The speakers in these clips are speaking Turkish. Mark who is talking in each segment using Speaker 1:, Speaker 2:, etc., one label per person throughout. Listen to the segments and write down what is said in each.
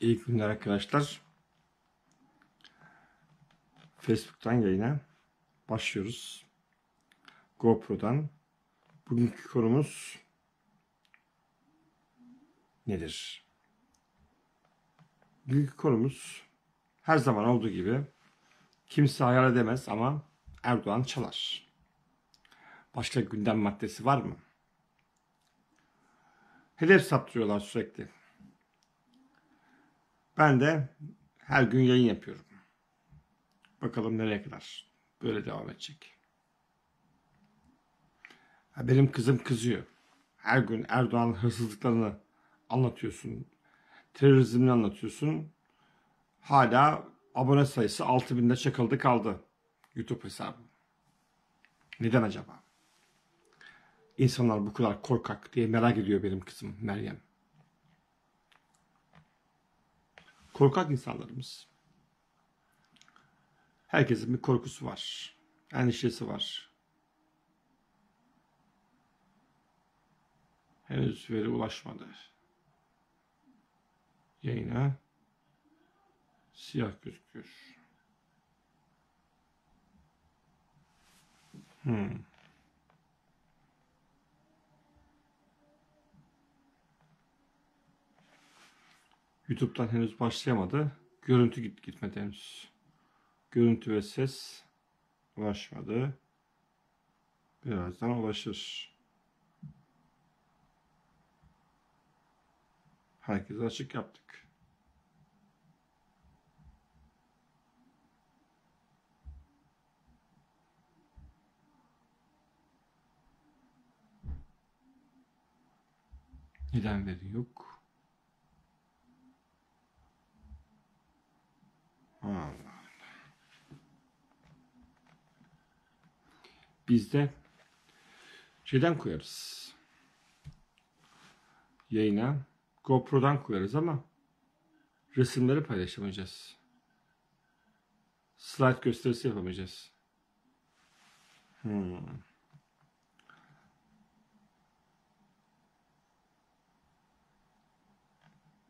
Speaker 1: İyi günler arkadaşlar. Facebook'tan yayına başlıyoruz. GoPro'dan. Bugünkü konumuz nedir? Bugünkü konumuz her zaman olduğu gibi kimse hayal edemez ama Erdoğan çalar. Başka gündem maddesi var mı? Hedef saptırıyorlar sürekli. Ben de her gün yayın yapıyorum. Bakalım nereye kadar böyle devam edecek. benim kızım kızıyor. Her gün Erdoğan hırsızlıklarını anlatıyorsun. Terörizmini anlatıyorsun. Hala abone sayısı 6000'de çakıldı kaldı. YouTube hesabı. Neden acaba? İnsanlar bu kadar korkak diye merak ediyor benim kızım Meryem. Korkak insanlarımız. Herkesin bir korkusu var. Endişesi var. Henüz veri ulaşmadı. Yayına siyah gözüküyor. Hmm. YouTube'dan henüz başlayamadı. Görüntü git gitmedi henüz. Görüntü ve ses ulaşmadı. Birazdan ulaşır. Herkese açık yaptık. Neden veri yok? Biz de şeyden koyarız. Yayına GoPro'dan koyarız ama resimleri paylaşamayacağız. Slide gösterisi yapamayacağız. Hmm.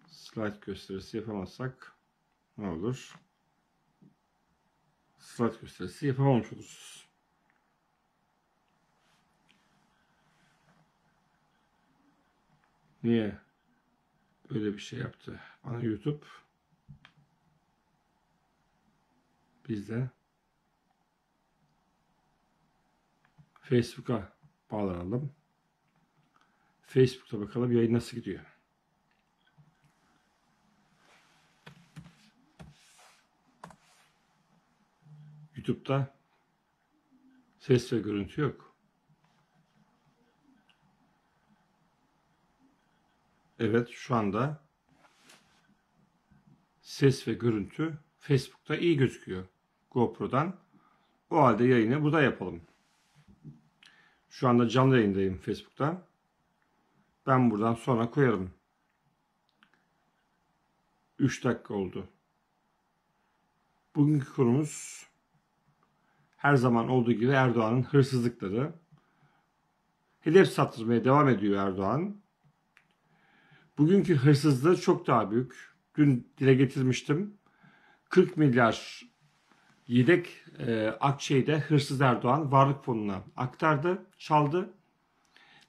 Speaker 1: Slide gösterisi yapamazsak ne olur? slide gösterisi yapamamış oluruz. Niye böyle bir şey yaptı bana YouTube? Biz de Facebook'a bağlanalım. Facebook'ta bakalım yayın nasıl gidiyor. YouTube'da ses ve görüntü yok. Evet şu anda ses ve görüntü Facebook'ta iyi gözüküyor GoPro'dan. O halde yayını burada yapalım. Şu anda canlı yayındayım Facebook'ta. Ben buradan sonra koyarım. 3 dakika oldu. Bugünkü konumuz her zaman olduğu gibi Erdoğan'ın hırsızlıkları. Hedef sattırmaya devam ediyor Erdoğan. Bugünkü hırsızlığı çok daha büyük. Dün dile getirmiştim. 40 milyar yedek e, akçeyi hırsız Erdoğan varlık fonuna aktardı, çaldı.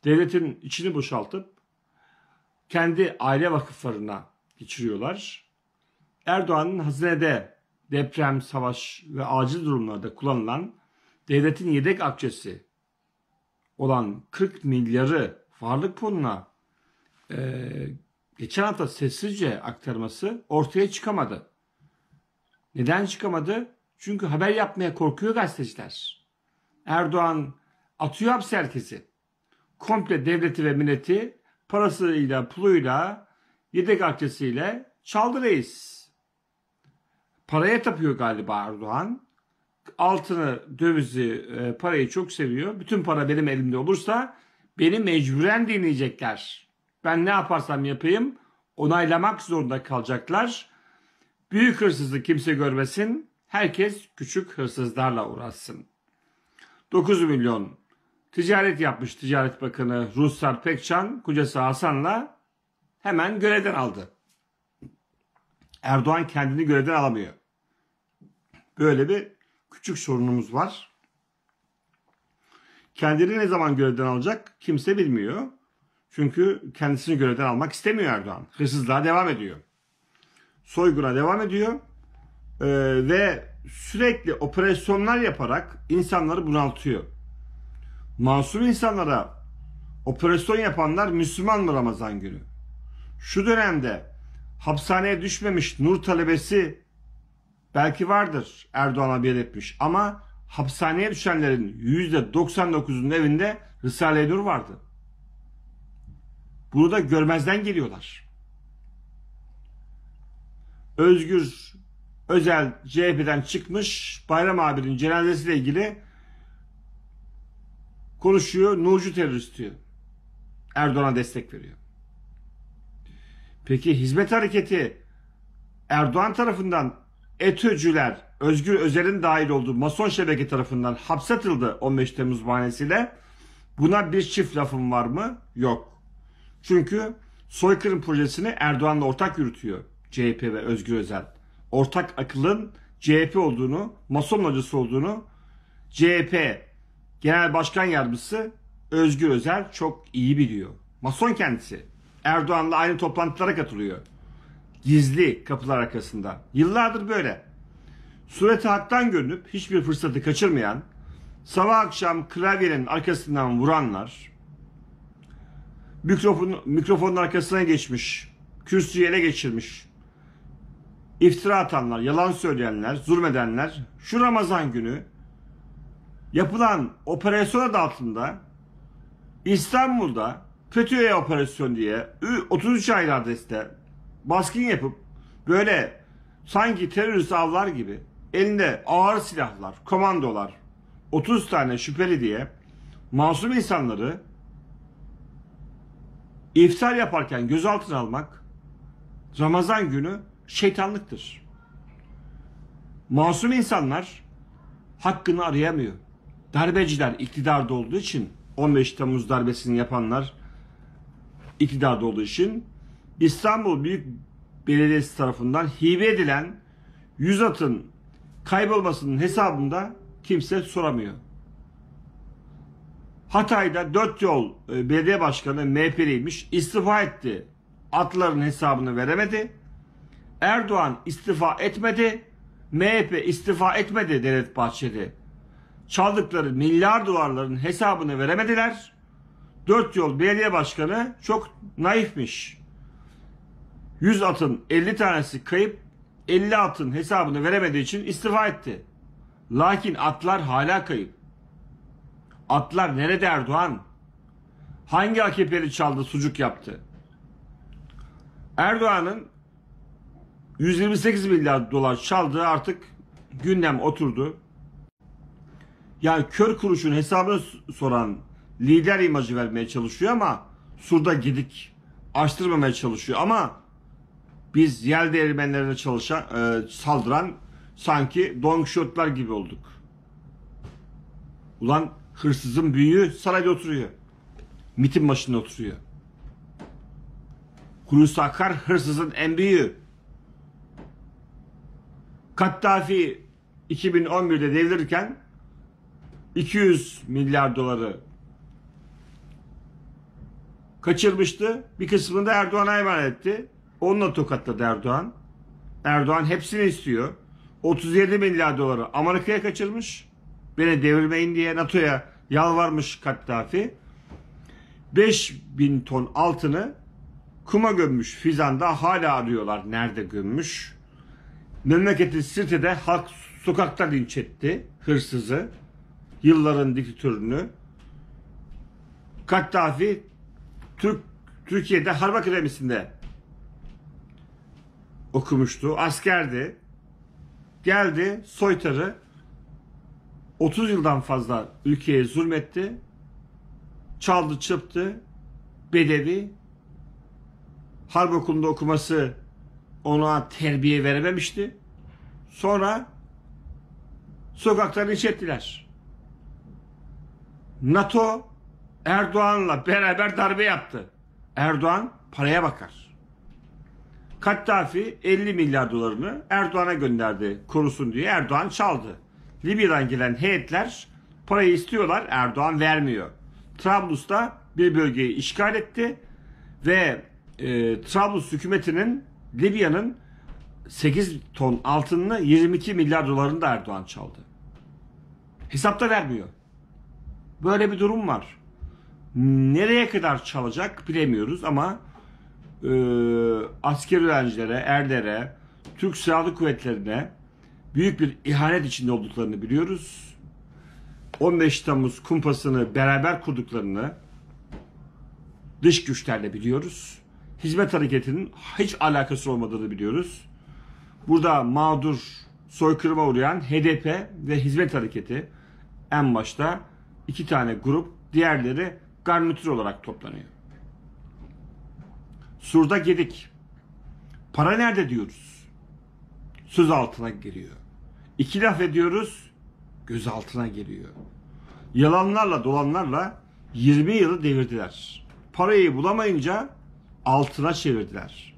Speaker 1: Devletin içini boşaltıp kendi aile vakıflarına geçiriyorlar. Erdoğan'ın hazinede deprem, savaş ve acil durumlarda kullanılan devletin yedek akçesi olan 40 milyarı varlık fonuna e, geçen hafta sessizce aktarması ortaya çıkamadı. Neden çıkamadı? Çünkü haber yapmaya korkuyor gazeteciler. Erdoğan atıyor hapse herkesi. Komple devleti ve milleti parasıyla, puluyla, yedek akçesiyle çaldı reis. Paraya tapıyor galiba Erdoğan. Altını, dövizi, e, parayı çok seviyor. Bütün para benim elimde olursa beni mecburen dinleyecekler. Ben ne yaparsam yapayım onaylamak zorunda kalacaklar. Büyük hırsızlık kimse görmesin. Herkes küçük hırsızlarla uğraşsın. 9 milyon ticaret yapmış Ticaret Bakanı Ruslar Pekcan kocası Hasan'la hemen görevden aldı. Erdoğan kendini görevden alamıyor. Böyle bir küçük sorunumuz var. Kendini ne zaman görevden alacak kimse bilmiyor. Çünkü kendisini görevden almak istemiyor Erdoğan. Hırsızlığa devam ediyor. Soyguna devam ediyor. Ee, ve sürekli operasyonlar yaparak insanları bunaltıyor. Masum insanlara operasyon yapanlar Müslüman mı Ramazan günü? Şu dönemde hapishaneye düşmemiş nur talebesi belki vardır Erdoğan'a belirtmiş ama hapishaneye düşenlerin %99'unun evinde Risale-i Nur vardı. Bunu da görmezden geliyorlar. Özgür Özel CHP'den çıkmış Bayram abinin cenazesiyle ilgili konuşuyor. Nurcu terörist diyor. Erdoğan'a destek veriyor. Peki hizmet hareketi Erdoğan tarafından ETÖ'cüler Özgür Özel'in dahil olduğu Mason şebeke tarafından hapsetildi 15 Temmuz bahanesiyle. Buna bir çift lafım var mı? Yok. Çünkü soykırım projesini Erdoğan'la ortak yürütüyor CHP ve Özgür Özel. Ortak akılın CHP olduğunu, Mason hocası olduğunu CHP Genel Başkan Yardımcısı Özgür Özel çok iyi biliyor. Mason kendisi. Erdoğan'la aynı toplantılara katılıyor. Gizli kapılar arkasında. Yıllardır böyle. Sureti haktan görünüp hiçbir fırsatı kaçırmayan, sabah akşam klavyenin arkasından vuranlar, mikrofon, mikrofonun arkasına geçmiş, kürsüyü ele geçirmiş, iftira atanlar, yalan söyleyenler, zulmedenler şu Ramazan günü yapılan operasyon adı altında İstanbul'da FETÖ'ye operasyon diye 33 ayrı adreste baskın yapıp böyle sanki terörist avlar gibi elinde ağır silahlar, komandolar, 30 tane şüpheli diye masum insanları iftar yaparken gözaltına almak Ramazan günü şeytanlıktır. Masum insanlar hakkını arayamıyor. Darbeciler iktidarda olduğu için 15 Temmuz darbesini yapanlar iktidarda olduğu için İstanbul Büyük Belediyesi tarafından hibe edilen 100 atın kaybolmasının hesabında kimse soramıyor. Hatay'da 4 yol e, belediye başkanı MHP'liymiş istifa etti. Atların hesabını veremedi. Erdoğan istifa etmedi. MHP istifa etmedi Devlet Bahçeli. Çaldıkları milyar dolarların hesabını veremediler. Dört yol belediye başkanı çok naifmiş. 100 atın 50 tanesi kayıp 50 atın hesabını veremediği için istifa etti. Lakin atlar hala kayıp. Atlar nerede Erdoğan? Hangi AKP'li çaldı sucuk yaptı? Erdoğan'ın 128 milyar dolar çaldığı artık gündem oturdu. Yani kör kuruşun hesabını soran lider imajı vermeye çalışıyor ama surda gidik açtırmamaya çalışıyor ama biz yer değirmenlerine çalışan, e, saldıran sanki Don Quixote'lar gibi olduk. Ulan hırsızın büyüğü sarayda oturuyor. Mitin başında oturuyor. Hulusi Akar hırsızın en büyüğü. Kattafi 2011'de devrilirken 200 milyar doları kaçırmıştı. Bir kısmını da Erdoğan'a emanet etti. Onunla tokatladı Erdoğan. Erdoğan hepsini istiyor. 37 milyar doları Amerika'ya kaçırmış. Beni devirmeyin diye NATO'ya yalvarmış Kattafi. 5000 ton altını kuma gömmüş Fizan'da hala arıyorlar nerede gömmüş. Memleketi Sirte'de halk sokakta linç etti hırsızı. Yılların diktatörünü. Kattafi Türk Türkiye'de Harp Akademisi'nde okumuştu. Askerdi. Geldi soytarı 30 yıldan fazla ülkeye zulmetti. Çaldı çıptı. Bedevi. Harp okulunda okuması ona terbiye verememişti. Sonra sokaktan iç ettiler. NATO Erdoğan'la beraber darbe yaptı. Erdoğan paraya bakar. Kaddafi 50 milyar dolarını Erdoğan'a gönderdi korusun diye Erdoğan çaldı. Libya'dan gelen heyetler parayı istiyorlar Erdoğan vermiyor. Trablus'ta bir bölgeyi işgal etti ve e, Trablus hükümetinin Libya'nın 8 ton altınını 22 milyar dolarını da Erdoğan çaldı. Hesapta vermiyor. Böyle bir durum var. Nereye kadar çalacak bilemiyoruz ama e, asker öğrencilere, erlere, Türk Silahlı Kuvvetleri'ne büyük bir ihanet içinde olduklarını biliyoruz. 15 Temmuz kumpasını beraber kurduklarını dış güçlerle biliyoruz. Hizmet hareketinin hiç alakası olmadığını biliyoruz. Burada mağdur, soykırıma uğrayan HDP ve Hizmet Hareketi en başta iki tane grup, diğerleri garnitür olarak toplanıyor. Surda gedik. Para nerede diyoruz? Söz altına giriyor. İki laf ediyoruz, göz altına geliyor. Yalanlarla dolanlarla 20 yılı devirdiler. Parayı bulamayınca altına çevirdiler.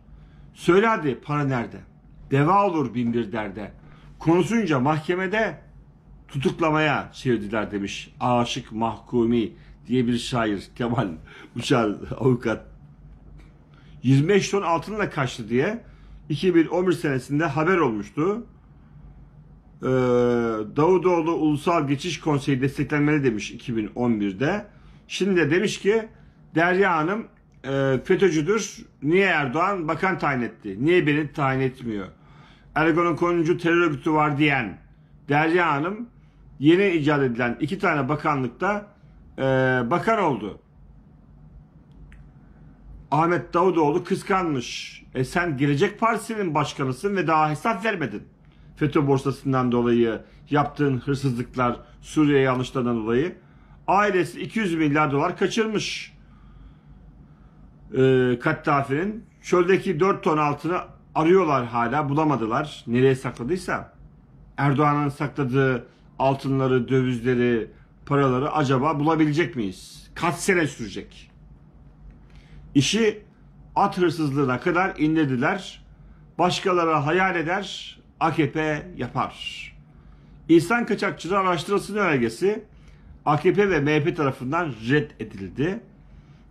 Speaker 1: Söyle hadi para nerede? Deva olur bindir derde. Konuşunca mahkemede tutuklamaya çevirdiler demiş. Aşık Mahkumi diye bir şair Kemal Uçar avukat. 25 ton altınla kaçtı diye 2011 senesinde haber olmuştu. Ee, Davutoğlu Ulusal Geçiş Konseyi desteklenmeli demiş 2011'de. Şimdi de demiş ki Derya Hanım e, FETÖ'cüdür. Niye Erdoğan bakan tayin etti? Niye beni tayin etmiyor? Erdoğan'ın konuncu terör örgütü var diyen Derya Hanım yeni icat edilen iki tane bakanlıkta e, bakan oldu. Ahmet Davutoğlu kıskanmış. E sen Gelecek Partisi'nin başkanısın ve daha hesap vermedin. FETÖ borsasından dolayı yaptığın hırsızlıklar Suriye yanlışlarından dolayı ailesi 200 milyar dolar kaçırmış. Ee, Kaddafi'nin çöldeki 4 ton altını arıyorlar hala bulamadılar. Nereye sakladıysa. Erdoğan'ın sakladığı altınları, dövizleri, paraları acaba bulabilecek miyiz? Kaç sene sürecek? İşi at hırsızlığına kadar indirdiler. Başkaları hayal eder, AKP yapar. İnsan kaçakçılığı araştırılsın önergesi AKP ve MHP tarafından red edildi.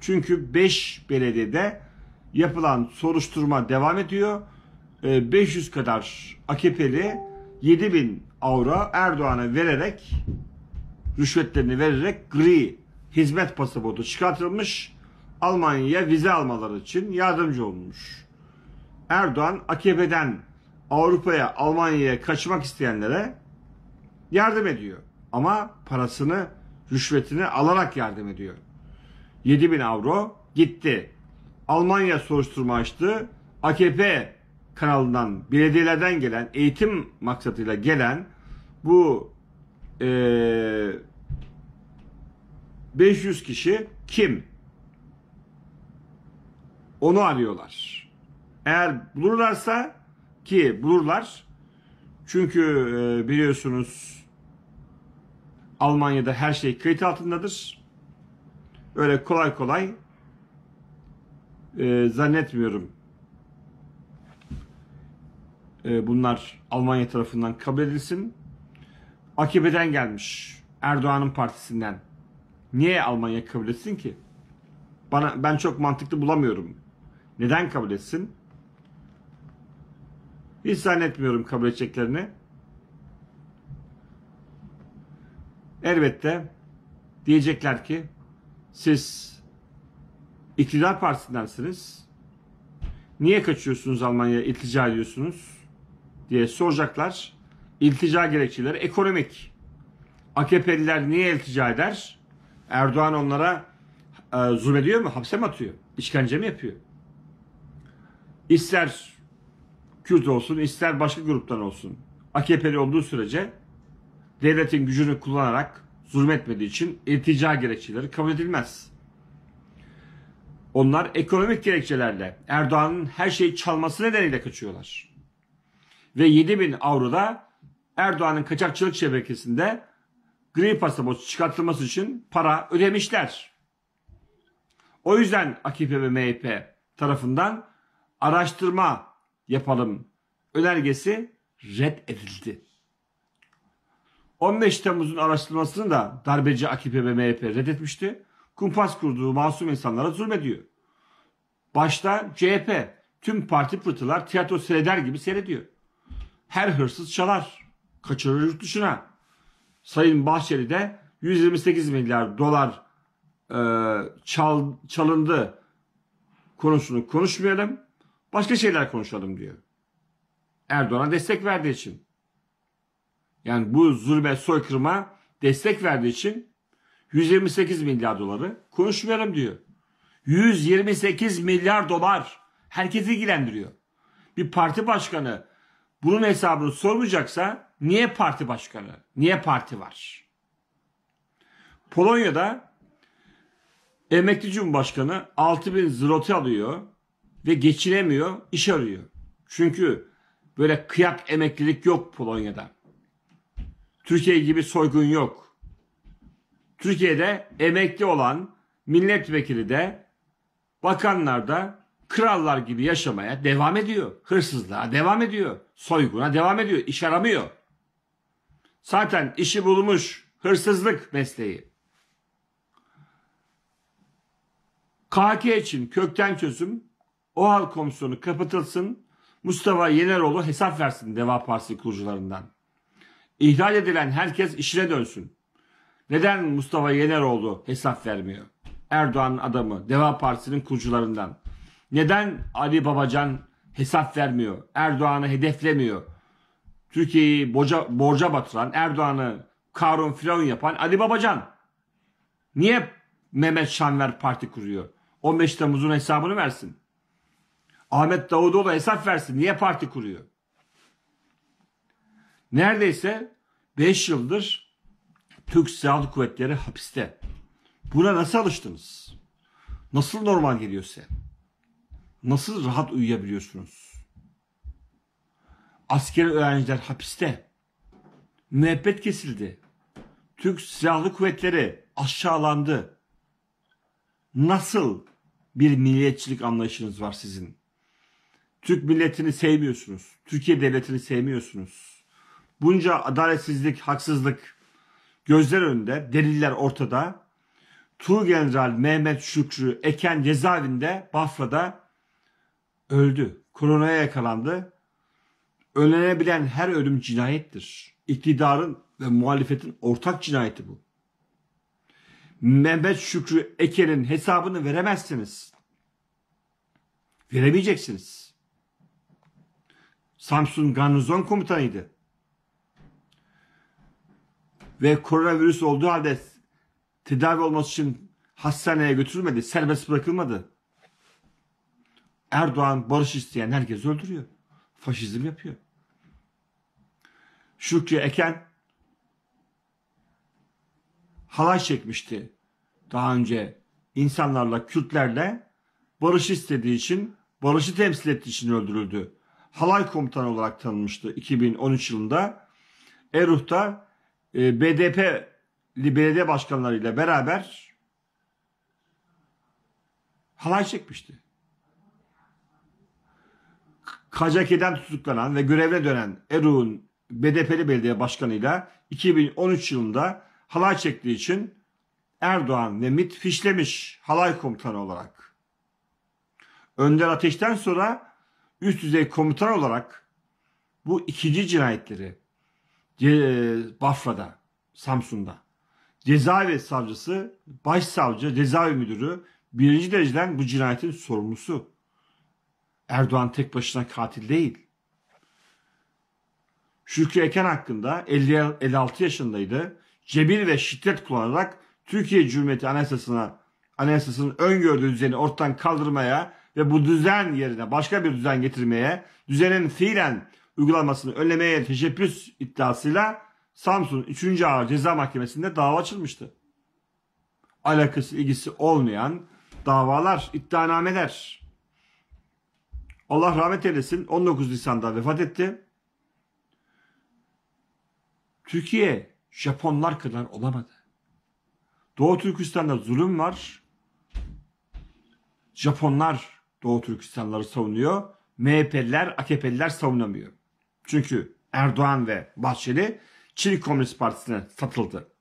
Speaker 1: Çünkü 5 belediyede yapılan soruşturma devam ediyor. 500 kadar AKP'li 7000 avro Erdoğan'a vererek rüşvetlerini vererek gri hizmet pasaportu çıkartılmış Almanya'ya vize almaları için yardımcı olmuş. Erdoğan AKP'den Avrupa'ya, Almanya'ya kaçmak isteyenlere yardım ediyor. Ama parasını, rüşvetini alarak yardım ediyor. 7000 avro gitti. Almanya soruşturma açtı. AKP kanalından, belediyelerden gelen, eğitim maksatıyla gelen bu e, 500 kişi kim? Onu arıyorlar. Eğer bulurlarsa ki bulurlar çünkü e, biliyorsunuz Almanya'da her şey kayıt altındadır. Öyle kolay kolay e, zannetmiyorum e, bunlar Almanya tarafından kabul edilsin. AKP'den gelmiş. Erdoğan'ın partisinden. Niye Almanya kabul etsin ki? Bana ben çok mantıklı bulamıyorum. Neden kabul etsin? Hiç zannetmiyorum kabul edeceklerini. Elbette diyecekler ki siz iktidar partisindensiniz. Niye kaçıyorsunuz Almanya'ya iltica ediyorsunuz? diye soracaklar. İltica gerekçeleri ekonomik. AKP'liler niye iltica eder? Erdoğan onlara e, zulmediyor mu? Hapse mi atıyor? İşkence mi yapıyor? İster Kürt olsun, ister başka gruptan olsun. AKP'li olduğu sürece devletin gücünü kullanarak zulmetmediği için iltica gerekçeleri kabul edilmez. Onlar ekonomik gerekçelerle Erdoğan'ın her şeyi çalması nedeniyle kaçıyorlar. Ve 7000 avroda Erdoğan'ın kaçakçılık şebekesinde gri pasaport çıkartılması için para ödemişler. O yüzden AKP ve MHP tarafından araştırma yapalım önergesi reddedildi. 15 Temmuz'un araştırmasını da darbeci AKP ve MHP reddetmişti. Kumpas kurduğu masum insanlara zulmediyor. Başta CHP tüm parti pıhtılar tiyatro seyreder gibi seyrediyor. Her hırsız çalar. Kaçırır yurt dışına. Sayın Bahçeli de 128 milyar dolar e, çal, çalındı konusunu konuşmayalım. Başka şeyler konuşalım diyor. Erdoğan'a destek verdiği için. Yani bu zulme soykırıma destek verdiği için 128 milyar doları konuşmayalım diyor. 128 milyar dolar herkesi ilgilendiriyor. Bir parti başkanı bunun hesabını sormayacaksa niye parti başkanı? Niye parti var? Polonya'da emekli cumhurbaşkanı 6000 zloty alıyor ve geçinemiyor, iş arıyor. Çünkü böyle kıyak emeklilik yok Polonya'da. Türkiye gibi soygun yok. Türkiye'de emekli olan milletvekili de bakanlar da krallar gibi yaşamaya devam ediyor. Hırsızlığa devam ediyor. Soyguna devam ediyor. İş aramıyor. Zaten işi bulmuş hırsızlık mesleği. KHK için kökten çözüm OHAL komisyonu kapatılsın Mustafa Yeneroğlu hesap versin Deva Partisi kurucularından. İhlal edilen herkes işine dönsün. Neden Mustafa Yeneroğlu hesap vermiyor? Erdoğan'ın adamı Deva Partisi'nin kurucularından. Neden Ali Babacan hesap vermiyor? Erdoğan'ı hedeflemiyor. Türkiye'yi borca, borca batıran, Erdoğan'ı Karun Firavun yapan Ali Babacan. Niye Mehmet Şanver parti kuruyor? 15 Temmuz'un hesabını versin. Ahmet Davutoğlu hesap versin. Niye parti kuruyor? Neredeyse 5 yıldır Türk Silahlı Kuvvetleri hapiste. Buna nasıl alıştınız? Nasıl normal geliyor size? Nasıl rahat uyuyabiliyorsunuz? Askeri öğrenciler hapiste. Müebbet kesildi. Türk Silahlı Kuvvetleri aşağılandı. Nasıl bir milliyetçilik anlayışınız var sizin? Türk milletini sevmiyorsunuz. Türkiye devletini sevmiyorsunuz. Bunca adaletsizlik, haksızlık gözler önünde, deliller ortada. Tuğgeneral Mehmet Şükrü Eken cezaevinde Bafra'da öldü. Koronaya yakalandı. Önlenebilen her ölüm cinayettir. İktidarın ve muhalefetin ortak cinayeti bu. Mehmet Şükrü Eken'in hesabını veremezsiniz. Veremeyeceksiniz. Samsun Garnizon Komutanıydı. Ve koronavirüs olduğu halde tedavi olması için hastaneye götürülmedi, serbest bırakılmadı. Erdoğan barış isteyen herkes öldürüyor. Faşizm yapıyor. Şükrü Eken halay çekmişti. Daha önce insanlarla, Kürtlerle barış istediği için, barışı temsil ettiği için öldürüldü. Halay komutanı olarak tanınmıştı 2013 yılında. Eruh'ta e, BDP'li belediye başkanlarıyla beraber halay çekmişti. Kacake'den tutuklanan ve görevle dönen Eruh'un BDP'li belediye başkanıyla 2013 yılında halay çektiği için Erdoğan ve MİT fişlemiş halay komutanı olarak. Önder Ateş'ten sonra üst düzey komutan olarak bu ikinci cinayetleri Bafra'da, Samsun'da cezaevi savcısı, başsavcı, cezaevi müdürü birinci dereceden bu cinayetin sorumlusu. Erdoğan tek başına katil değil. Şükrü Eken hakkında 50, 56 yaşındaydı. Cebir ve şiddet kullanarak Türkiye Cumhuriyeti Anayasası'na Anayasası'nın öngördüğü düzeni ortadan kaldırmaya ve bu düzen yerine başka bir düzen getirmeye, düzenin fiilen uygulanmasını önlemeye teşebbüs iddiasıyla Samsun 3. Ağır Ceza Mahkemesi'nde dava açılmıştı. Alakası ilgisi olmayan davalar, iddianameler. Allah rahmet eylesin 19 Nisan'da vefat etti. Türkiye Japonlar kadar olamadı. Doğu Türkistan'da zulüm var. Japonlar Doğu Türkistanları savunuyor. MHP'liler, AKP'liler savunamıyor. Çünkü Erdoğan ve Bahçeli Çin Komünist Partisi'ne satıldı.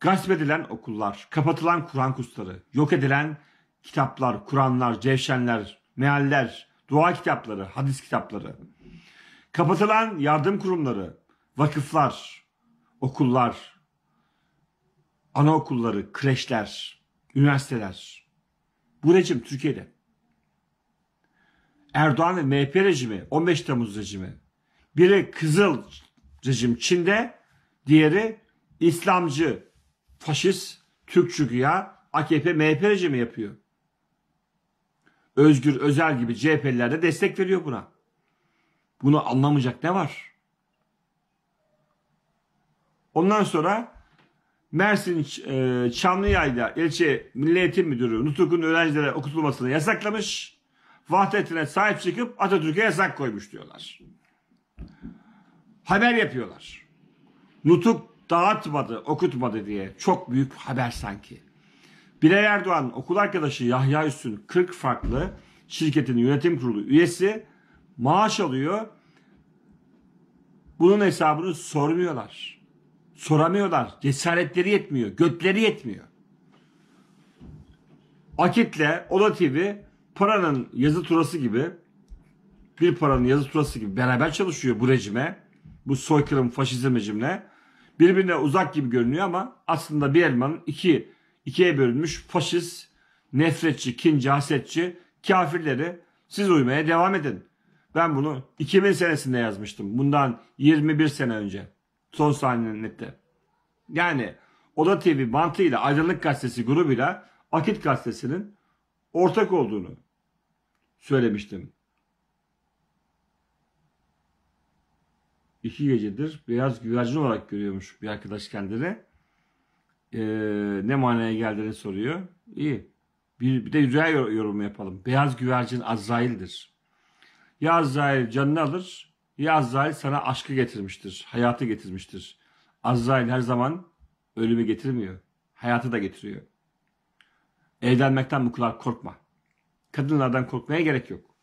Speaker 1: Gasp edilen okullar, kapatılan Kur'an kursları, yok edilen kitaplar, Kur'anlar, cevşenler, mealler, dua kitapları, hadis kitapları, kapatılan yardım kurumları, vakıflar, okullar, anaokulları, kreşler, üniversiteler. Bu rejim Türkiye'de. Erdoğan ve MHP rejimi, 15 Temmuz rejimi. Biri Kızıl rejim Çin'de, diğeri İslamcı, faşist, Türkçü güya AKP, MHP rejimi yapıyor. Özgür Özel gibi CHP'liler de destek veriyor buna. Bunu anlamayacak ne var? Ondan sonra Mersin e, Çamlıyay'da ilçe Milli Eğitim Müdürü Nutuk'un öğrencilere okutulmasını yasaklamış. Vahdetine sahip çıkıp Atatürk'e yasak koymuş diyorlar. Haber yapıyorlar. Nutuk dağıtmadı, okutmadı diye. Çok büyük haber sanki. Bilal Erdoğan okul arkadaşı Yahya Üstün 40 farklı şirketin yönetim kurulu üyesi maaş alıyor. Bunun hesabını sormuyorlar. Soramıyorlar. Cesaretleri yetmiyor. Götleri yetmiyor. Akit'le Ola TV paranın yazı turası gibi bir paranın yazı turası gibi beraber çalışıyor bu rejime. Bu soykırım faşizm rejimle. Birbirine uzak gibi görünüyor ama aslında bir elmanın iki ikiye bölünmüş faşist, nefretçi, kinci, hasetçi kafirleri siz uymaya devam edin. Ben bunu 2000 senesinde yazmıştım. Bundan 21 sene önce. Son sahnette. Yani Oda TV mantığıyla Aydınlık Gazetesi grubuyla Akit Gazetesi'nin ortak olduğunu söylemiştim. İki gecedir beyaz güvercin olarak görüyormuş bir arkadaş kendini. Ee, ne manaya geldiğini soruyor. İyi. Bir, bir de rüya yorumu yapalım. Beyaz güvercin Azrail'dir. Ya Azrail canını alır ya Azrail sana aşkı getirmiştir. Hayatı getirmiştir. Azrail her zaman ölümü getirmiyor. Hayatı da getiriyor. Evlenmekten bu kadar korkma. Kadınlardan korkmaya gerek yok.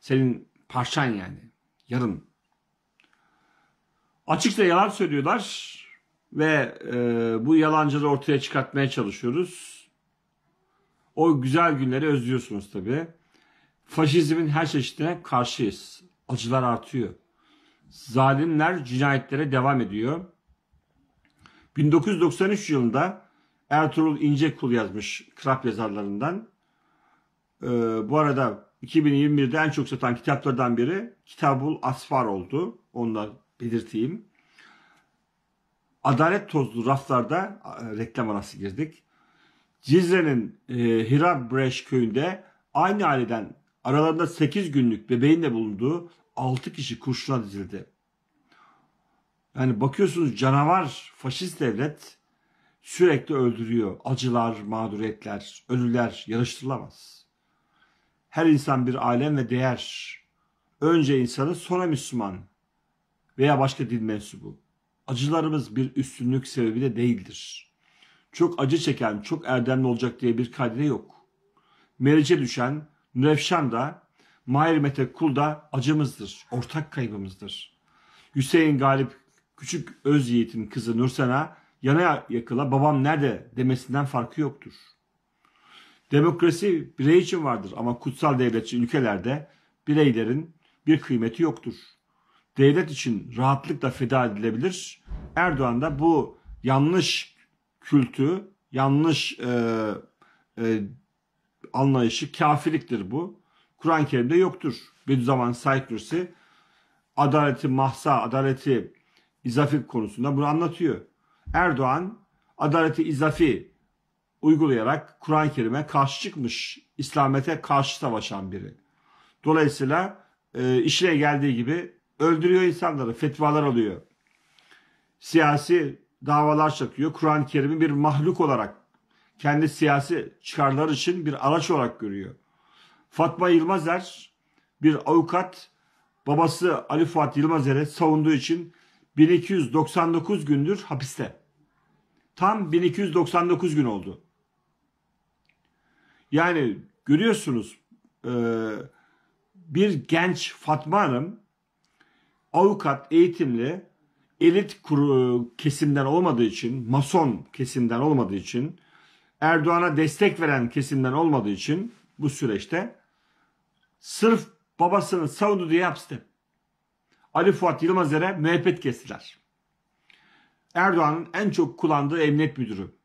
Speaker 1: Senin parçan yani. Yarın. Açıkça yalan söylüyorlar ve e, bu yalancıları ortaya çıkartmaya çalışıyoruz. O güzel günleri özlüyorsunuz tabii. Faşizmin her çeşidine karşıyız. Acılar artıyor. Zalimler cinayetlere devam ediyor. 1993 yılında Ertuğrul İncekul yazmış Krap yazarlarından. Ee, bu arada 2021'de en çok satan kitaplardan biri Kitabul Asfar oldu. Onu da belirteyim. Adalet tozlu raflarda e, reklam arası girdik. Cizre'nin e, Hirabreş köyünde aynı aileden aralarında 8 günlük bebeğin bulunduğu 6 kişi kurşuna dizildi. Yani bakıyorsunuz canavar faşist devlet sürekli öldürüyor. Acılar, mağduriyetler, ölüler yarıştırılamaz. Her insan bir alem ve değer. Önce insanı sonra Müslüman veya başka din mensubu. Acılarımız bir üstünlük sebebi de değildir. Çok acı çeken, çok erdemli olacak diye bir kaide yok. Meriç'e düşen Nurefşan da Mahir Mete Kul da acımızdır, ortak kaybımızdır. Hüseyin Galip küçük öz yiğitin kızı Nursen'a yana yakıla babam nerede demesinden farkı yoktur. Demokrasi birey için vardır ama kutsal devletçi ülkelerde bireylerin bir kıymeti yoktur. Devlet için rahatlıkla feda edilebilir. Erdoğan da bu yanlış kültü, yanlış e, e, anlayışı kafirliktir bu. Kur'an-ı Kerim'de yoktur. Bediüzzaman Saykürsi adaleti mahsa, adaleti izafi konusunda bunu anlatıyor. Erdoğan adaleti izafi uygulayarak Kur'an-ı Kerim'e karşı çıkmış, İslamiyet'e karşı savaşan biri. Dolayısıyla e, işine geldiği gibi öldürüyor insanları, fetvalar alıyor. Siyasi davalar çakıyor. Kur'an-ı Kerim'i bir mahluk olarak kendi siyasi çıkarlar için bir araç olarak görüyor. Fatma Yılmazer bir avukat babası Ali Fuat Yılmazer'e savunduğu için 1299 gündür hapiste. Tam 1299 gün oldu. Yani görüyorsunuz bir genç Fatma Hanım avukat, eğitimli, elit kesimden olmadığı için, mason kesimden olmadığı için, Erdoğan'a destek veren kesimden olmadığı için bu süreçte sırf babasını savundu diye hapiste. Ali Fuat Yılmazer'e müebbet kestiler. Erdoğan'ın en çok kullandığı emniyet müdürü.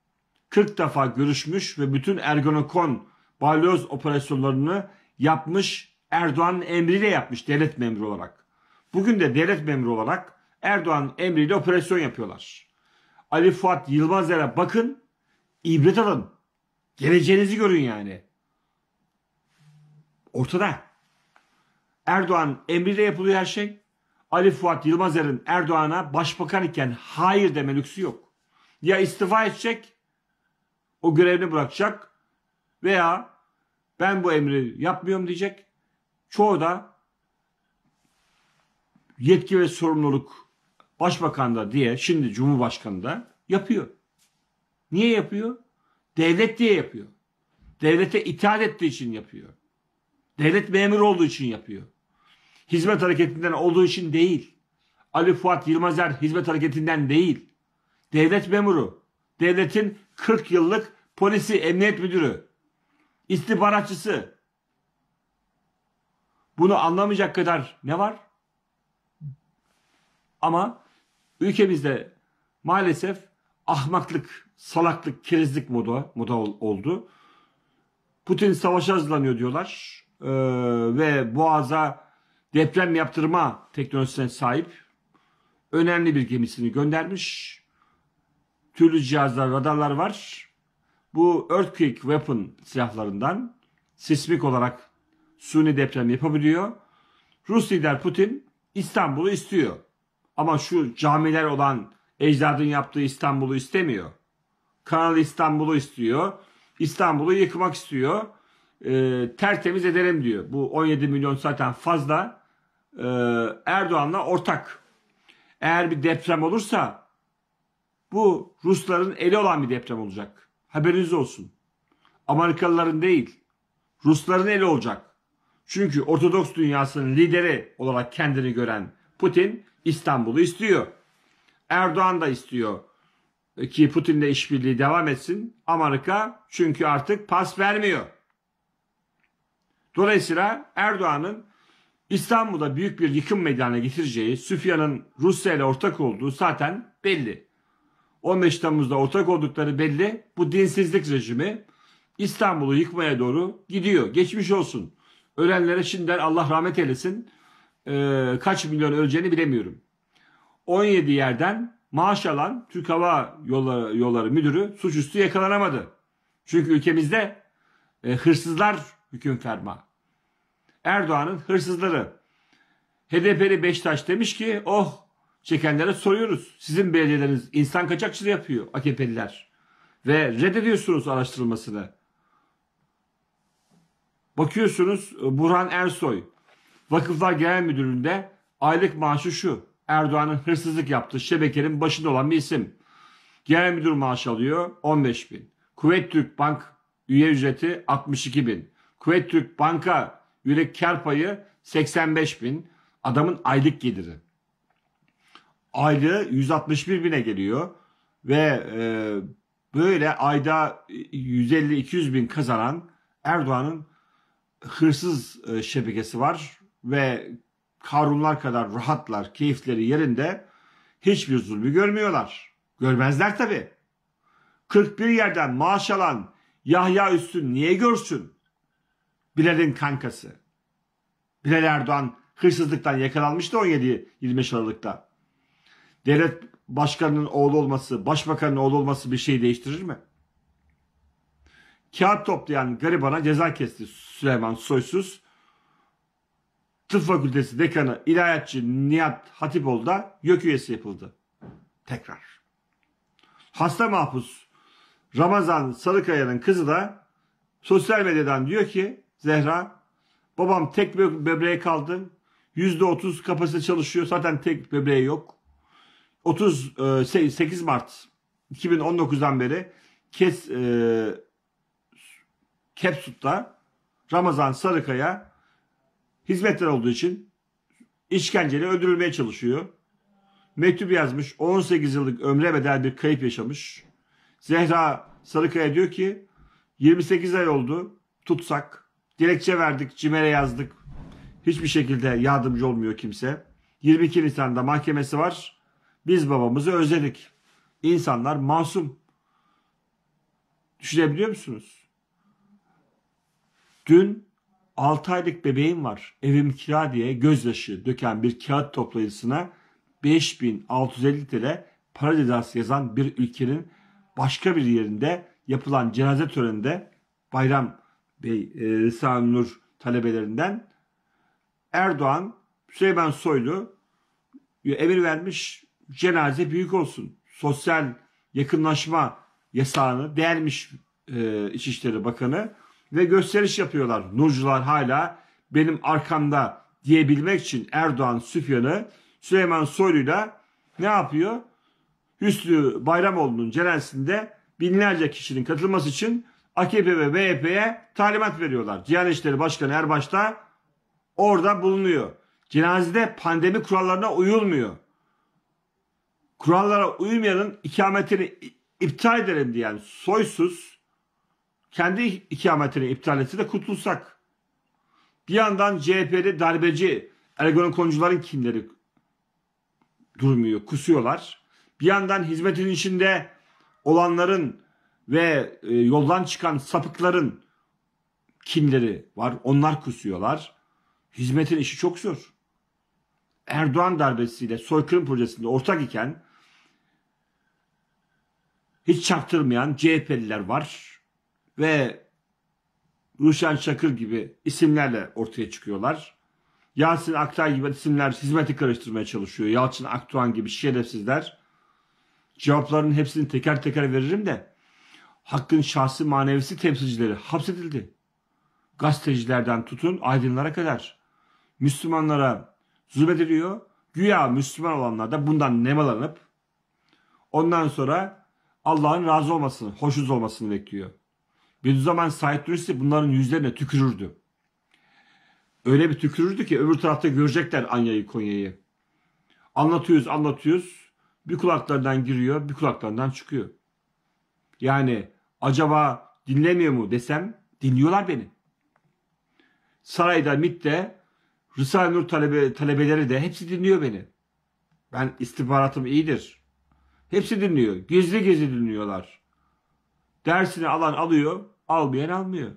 Speaker 1: 40 defa görüşmüş ve bütün Ergonokon balyoz operasyonlarını yapmış Erdoğan'ın emriyle yapmış devlet memuru olarak. Bugün de devlet memuru olarak Erdoğan'ın emriyle operasyon yapıyorlar. Ali Fuat Yılmazer'e bakın, ibret alın. Geleceğinizi görün yani. Ortada. Erdoğan emriyle yapılıyor her şey. Ali Fuat Yılmazer'in Erdoğan'a başbakan iken hayır deme lüksü yok. Ya istifa edecek, o görevini bırakacak veya ben bu emri yapmıyorum diyecek. Çoğu da yetki ve sorumluluk başbakanda diye şimdi Cumhurbaşkanı da yapıyor. Niye yapıyor? Devlet diye yapıyor. Devlete itaat ettiği için yapıyor. Devlet memuru olduğu için yapıyor. Hizmet hareketinden olduğu için değil. Ali Fuat Yılmazer hizmet hareketinden değil. Devlet memuru. Devletin 40 yıllık polisi, emniyet müdürü. İstihbaratçısı. Bunu anlamayacak kadar ne var? Ama ülkemizde maalesef ahmaklık, salaklık, kerizlik moda, moda oldu. Putin savaşa hazırlanıyor diyorlar. Ee, ve Boğaz'a deprem yaptırma teknolojisine sahip önemli bir gemisini göndermiş. Türlü cihazlar, radarlar var. Bu earthquake weapon silahlarından sismik olarak suni deprem yapabiliyor. Rus lider Putin İstanbul'u istiyor. Ama şu camiler olan ecdadın yaptığı İstanbul'u istemiyor. Kanal İstanbul'u istiyor. İstanbul'u yıkmak istiyor. E, tertemiz edelim diyor. Bu 17 milyon zaten fazla. E, Erdoğan'la ortak. Eğer bir deprem olursa bu Rusların eli olan bir deprem olacak. Haberiniz olsun. Amerikalıların değil. Rusların eli olacak. Çünkü Ortodoks dünyasının lideri olarak kendini gören Putin İstanbul'u istiyor. Erdoğan da istiyor ki Putin'le işbirliği devam etsin. Amerika çünkü artık pas vermiyor. Dolayısıyla Erdoğan'ın İstanbul'da büyük bir yıkım meydana getireceği, Süfyan'ın Rusya ile ortak olduğu zaten belli. 15 Temmuz'da ortak oldukları belli. Bu dinsizlik rejimi İstanbul'u yıkmaya doğru gidiyor. Geçmiş olsun. Ölenlere şimdiden Allah rahmet eylesin. Ee, kaç milyon öleceğini bilemiyorum. 17 yerden maaş alan Türk Hava Yolları, Yolları Müdürü suçüstü yakalanamadı. Çünkü ülkemizde e, hırsızlar hüküm ferma. Erdoğan'ın hırsızları. HDP'li Beştaş demiş ki oh çekenlere soruyoruz. Sizin belediyeleriniz insan kaçakçılığı yapıyor AKP'liler. Ve reddediyorsunuz araştırılmasını. Bakıyorsunuz Burhan Ersoy Vakıflar Genel Müdürlüğü'nde aylık maaşı şu. Erdoğan'ın hırsızlık yaptığı şebekenin başında olan bir isim. Genel müdür maaşı alıyor 15 bin. Kuveyt Türk Bank üye ücreti 62 bin. Kuveyt Türk Banka üye kar payı 85 bin. Adamın aylık geliri. Aylığı 161 bine geliyor. Ve e, böyle ayda 150-200 bin kazanan Erdoğan'ın hırsız e, şebekesi var ve Karunlar kadar rahatlar, keyifleri yerinde hiçbir zulmü görmüyorlar. Görmezler tabi. 41 yerden maaş alan Yahya Üstün niye görsün? Bilal'in kankası. Bilal Erdoğan hırsızlıktan yakalanmıştı 17-25 Aralık'ta. Devlet başkanının oğlu olması, başbakanın oğlu olması bir şey değiştirir mi? Kağıt toplayan garibana ceza kesti Süleyman Soysuz. Tıp Fakültesi Dekanı İlahiyatçı Nihat Hatipoğlu da YÖK üyesi yapıldı. Tekrar. Hasta mahpus Ramazan Sarıkaya'nın kızı da sosyal medyadan diyor ki Zehra babam tek böbreğe kaldı. %30 kapasite çalışıyor. Zaten tek böbreği yok. 30 8 Mart 2019'dan beri kes e, Kepsut'ta Ramazan Sarıkaya hizmetler olduğu için işkenceyle öldürülmeye çalışıyor. Mektup yazmış. 18 yıllık ömre bedel bir kayıp yaşamış. Zehra Sarıkaya diyor ki 28 ay oldu tutsak. Dilekçe verdik, CİMER'e yazdık. Hiçbir şekilde yardımcı olmuyor kimse. 22 Nisan'da mahkemesi var. Biz babamızı özledik. İnsanlar masum. Düşünebiliyor musunuz? Dün 6 aylık bebeğim var. Evim kira diye gözyaşı döken bir kağıt toplayıcısına 5650 TL para cezası yazan bir ülkenin başka bir yerinde yapılan cenaze töreninde Bayram Bey, e, Risale Nur talebelerinden Erdoğan, Süleyman Soylu emir vermiş cenaze büyük olsun. Sosyal yakınlaşma yasağını delmiş e, İçişleri Bakanı ve gösteriş yapıyorlar. Nurcular hala benim arkamda diyebilmek için Erdoğan Süfyan'ı Süleyman Soylu'yla ne yapıyor? Hüsnü Bayramoğlu'nun cenazesinde binlerce kişinin katılması için AKP ve MHP'ye talimat veriyorlar. Diyanet İşleri Başkanı Erbaş da orada bulunuyor. Cenazede pandemi kurallarına uyulmuyor. Kurallara uymayanın ikametini iptal edelim diyen soysuz kendi ikametini iptal etse de kurtulsak. Bir yandan CHP'de darbeci Erdoğan konucuların kimleri durmuyor, kusuyorlar. Bir yandan hizmetin içinde olanların ve e, yoldan çıkan sapıkların kimleri var. Onlar kusuyorlar. Hizmetin işi çok zor. Erdoğan darbesiyle soykırım projesinde ortak iken hiç çaktırmayan CHP'liler var ve Ruşen Çakır gibi isimlerle ortaya çıkıyorlar. Yasin Aktay gibi isimler hizmeti karıştırmaya çalışıyor. Yalçın Akdoğan gibi şerefsizler. Cevapların hepsini teker teker veririm de Hakkın şahsi manevisi temsilcileri hapsedildi. Gazetecilerden tutun aydınlara kadar. Müslümanlara zulmediliyor. Güya Müslüman olanlar da bundan nemalanıp ondan sonra Allah'ın razı olmasını, hoşnut olmasını bekliyor. Bir zaman Said Nursi bunların yüzlerine tükürürdü. Öyle bir tükürürdü ki öbür tarafta görecekler Anya'yı Konya'yı. Anlatıyoruz anlatıyoruz. Bir kulaklardan giriyor bir kulaklardan çıkıyor. Yani acaba dinlemiyor mu desem dinliyorlar beni. Sarayda, MIT'te Risale Nur talebe, talebeleri de hepsi dinliyor beni. Ben istihbaratım iyidir. Hepsi dinliyor. Gizli gizli dinliyorlar. Dersini alan alıyor, almayan almıyor.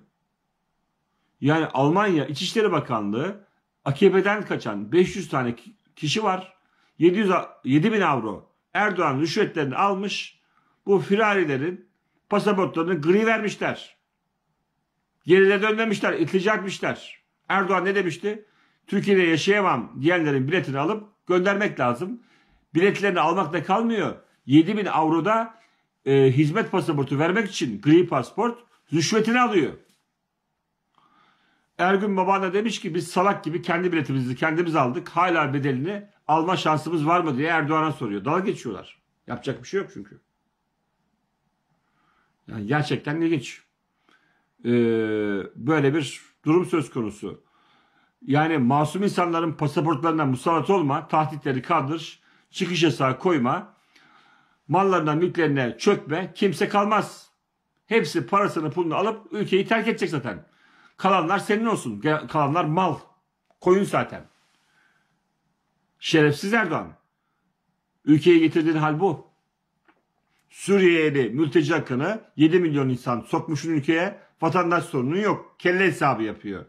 Speaker 1: Yani Almanya İçişleri Bakanlığı AKP'den kaçan 500 tane kişi var. 700 7 bin avro Erdoğan rüşvetlerini almış. Bu firarilerin pasaportlarını gri vermişler. Geride dönmemişler, itilecekmişler. Erdoğan ne demişti? Türkiye'de yaşayamam diyenlerin biletini alıp göndermek lazım. Biletlerini almakla kalmıyor. 7 bin avroda e, hizmet pasaportu vermek için gri pasport rüşvetini alıyor. Ergün Baban demiş ki biz salak gibi kendi biletimizi kendimiz aldık. Hala bedelini alma şansımız var mı diye Erdoğan'a soruyor. Dalga geçiyorlar. Yapacak bir şey yok çünkü. Yani gerçekten ilginç. Ee, böyle bir durum söz konusu. Yani masum insanların pasaportlarına musallat olma, tahditleri kaldır, çıkış yasağı koyma, mallarına, mülklerine çökme, kimse kalmaz. Hepsi parasını pulunu alıp ülkeyi terk edecek zaten. Kalanlar senin olsun. Kalanlar mal. Koyun zaten. Şerefsiz Erdoğan. Ülkeyi getirdiğin hal bu. Suriyeli mülteci akını 7 milyon insan sokmuşun ülkeye vatandaş sorunu yok. Kelle hesabı yapıyor.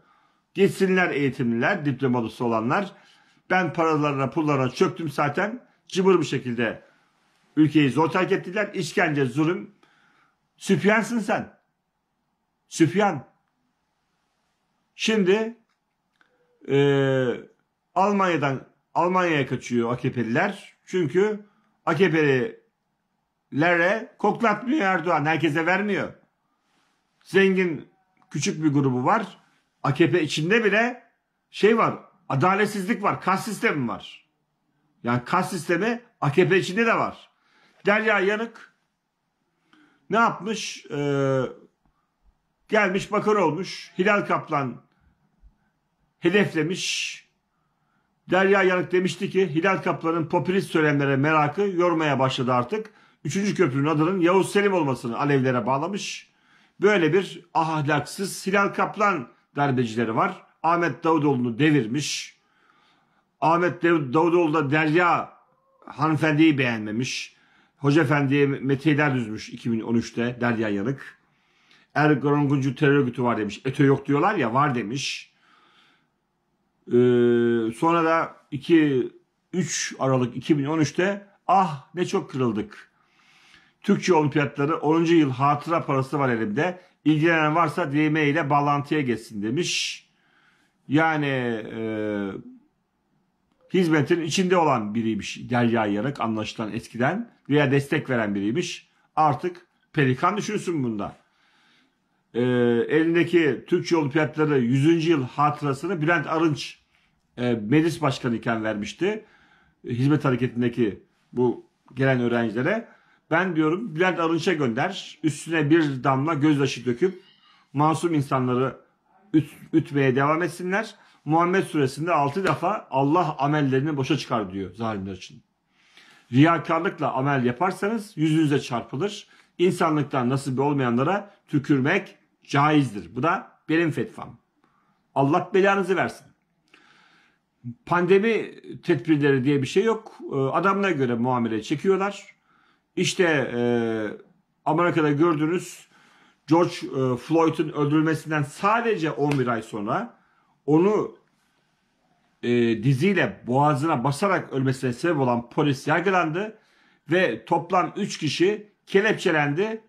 Speaker 1: Gitsinler eğitimliler, diplomalısı olanlar. Ben paralarına pullarına çöktüm zaten. Cıbır bir şekilde ülkeyi zor terk ettiler. İşkence, zulüm. Süfyansın sen. Süfyan. Şimdi e, Almanya'dan Almanya'ya kaçıyor AKP'liler. Çünkü AKP'lilere koklatmıyor Erdoğan. Herkese vermiyor. Zengin küçük bir grubu var. AKP içinde bile şey var. Adaletsizlik var. Kas sistemi var. Yani kas sistemi AKP içinde de var. Derya Yanık ne yapmış? Ee, gelmiş bakır olmuş. Hilal Kaplan hedeflemiş. Derya Yanık demişti ki Hilal Kaplan'ın popülist söylemlere merakı yormaya başladı artık. Üçüncü köprünün adının Yavuz Selim olmasını alevlere bağlamış. Böyle bir ahlaksız Hilal Kaplan darbecileri var. Ahmet Davutoğlu'nu devirmiş. Ahmet Davutoğlu da Derya hanımefendiyi beğenmemiş. Hoca Efendi'ye metiyeler düzmüş 2013'te Derya Yanık. Erdoğan Guncu terör örgütü var demiş. ETO yok diyorlar ya var demiş. Ee, sonra da 2 3 Aralık 2013'te ah ne çok kırıldık. Türkçe olimpiyatları 10. yıl hatıra parası var elimde. İlgilenen varsa DM ile bağlantıya geçsin demiş. Yani e, hizmetin içinde olan biriymiş Derya Yanık anlaşılan eskiden veya destek veren biriymiş. Artık Pelikan düşünsün bunda. E, elindeki Türkçe Olimpiyatları 100. yıl hatırasını Bülent Arınç e, meclis başkanı iken vermişti. Hizmet hareketindeki bu gelen öğrencilere. Ben diyorum Bülent Arınç'a gönder. Üstüne bir damla gözyaşı döküp masum insanları üt, ütmeye devam etsinler. Muhammed suresinde 6 defa Allah amellerini boşa çıkar diyor zalimler için. Riyakarlıkla amel yaparsanız yüzünüze çarpılır. İnsanlıktan nasip olmayanlara tükürmek caizdir. Bu da benim fetvam. Allah belanızı versin. Pandemi tedbirleri diye bir şey yok. Ee, adamına göre muamele çekiyorlar. İşte e, Amerika'da gördüğünüz George e, Floyd'un öldürülmesinden sadece 11 ay sonra onu e, diziyle boğazına basarak ölmesine sebep olan polis yargılandı ve toplam 3 kişi kelepçelendi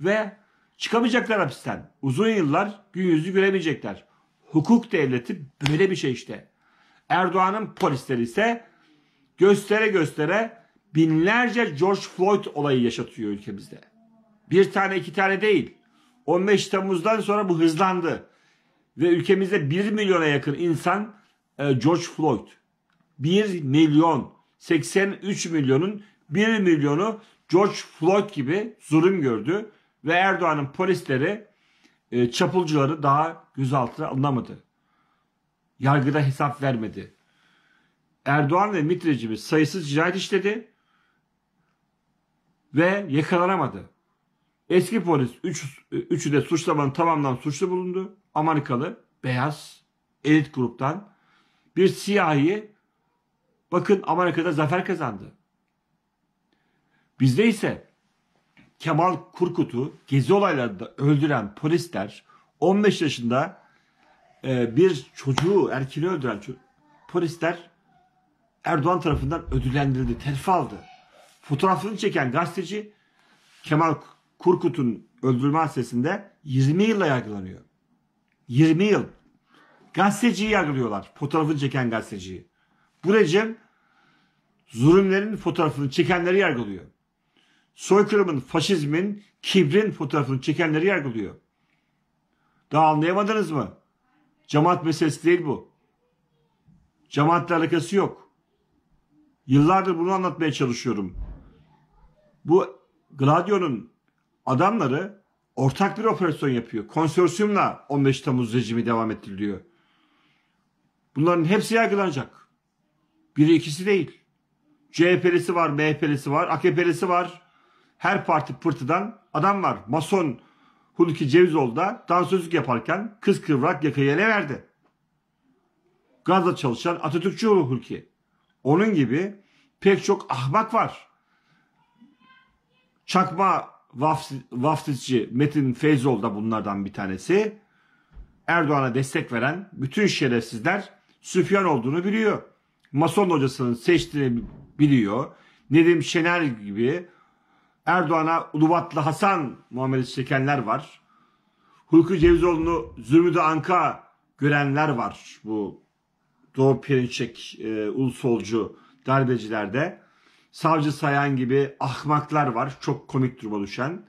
Speaker 1: ve çıkamayacaklar hapisten. Uzun yıllar gün yüzü göremeyecekler. Hukuk devleti böyle bir şey işte. Erdoğan'ın polisleri ise göstere göstere binlerce George Floyd olayı yaşatıyor ülkemizde. Bir tane iki tane değil. 15 Temmuz'dan sonra bu hızlandı. Ve ülkemizde 1 milyona yakın insan e, George Floyd. 1 milyon 83 milyonun 1 milyonu George Floyd gibi zulüm gördü. Ve Erdoğan'ın polisleri e, çapulcuları daha gözaltına alınamadı. Yargıda hesap vermedi. Erdoğan ve MİT rejimi sayısız cinayet işledi ve yakalanamadı. Eski polis 3 üç, üçü de suçlamanın tamamından suçlu bulundu. Amerikalı, beyaz, elit gruptan bir siyahi bakın Amerika'da zafer kazandı. Bizde ise Kemal Kurkut'u gezi olaylarında öldüren polisler 15 yaşında e, bir çocuğu erkeği öldüren polisler Erdoğan tarafından ödüllendirildi, terfi aldı. Fotoğrafını çeken gazeteci Kemal Kurkut'un öldürülme hadisesinde 20 yılla yargılanıyor. 20 yıl. Gazeteciyi yargılıyorlar. Fotoğrafını çeken gazeteciyi. Bu rejim zulümlerin fotoğrafını çekenleri yargılıyor. Soykırımın, faşizmin, kibrin fotoğrafını çekenleri yargılıyor. Daha anlayamadınız mı? Cemaat meselesi değil bu. Cemaatle alakası yok. Yıllardır bunu anlatmaya çalışıyorum. Bu Gladio'nun adamları ortak bir operasyon yapıyor. Konsorsiyumla 15 Temmuz rejimi devam ettiriliyor. Bunların hepsi yargılanacak. Biri ikisi değil. CHP'lisi var, MHP'lisi var, AKP'lisi var. Her parti pırtıdan adam var. Mason Hulki Cevizoğlu da dansözlük yaparken kız kıvrak yakayı ele verdi. Gazda çalışan Atatürkçü Hulki. Onun gibi pek çok ahmak var. Çakma vaftizci Metin Feyzoğlu da bunlardan bir tanesi. Erdoğan'a destek veren bütün şerefsizler Süfyan olduğunu biliyor. Mason hocasının seçtiğini biliyor. Nedim Şener gibi Erdoğan'a Ulubatlı Hasan muamelesi çekenler var. Hulki Cevizoğlu'nu Zümrüdü Anka görenler var. Bu Doğu Perinçek e, ulusolcu darbecilerde. Savcı Sayan gibi ahmaklar var. Çok komik duruma düşen.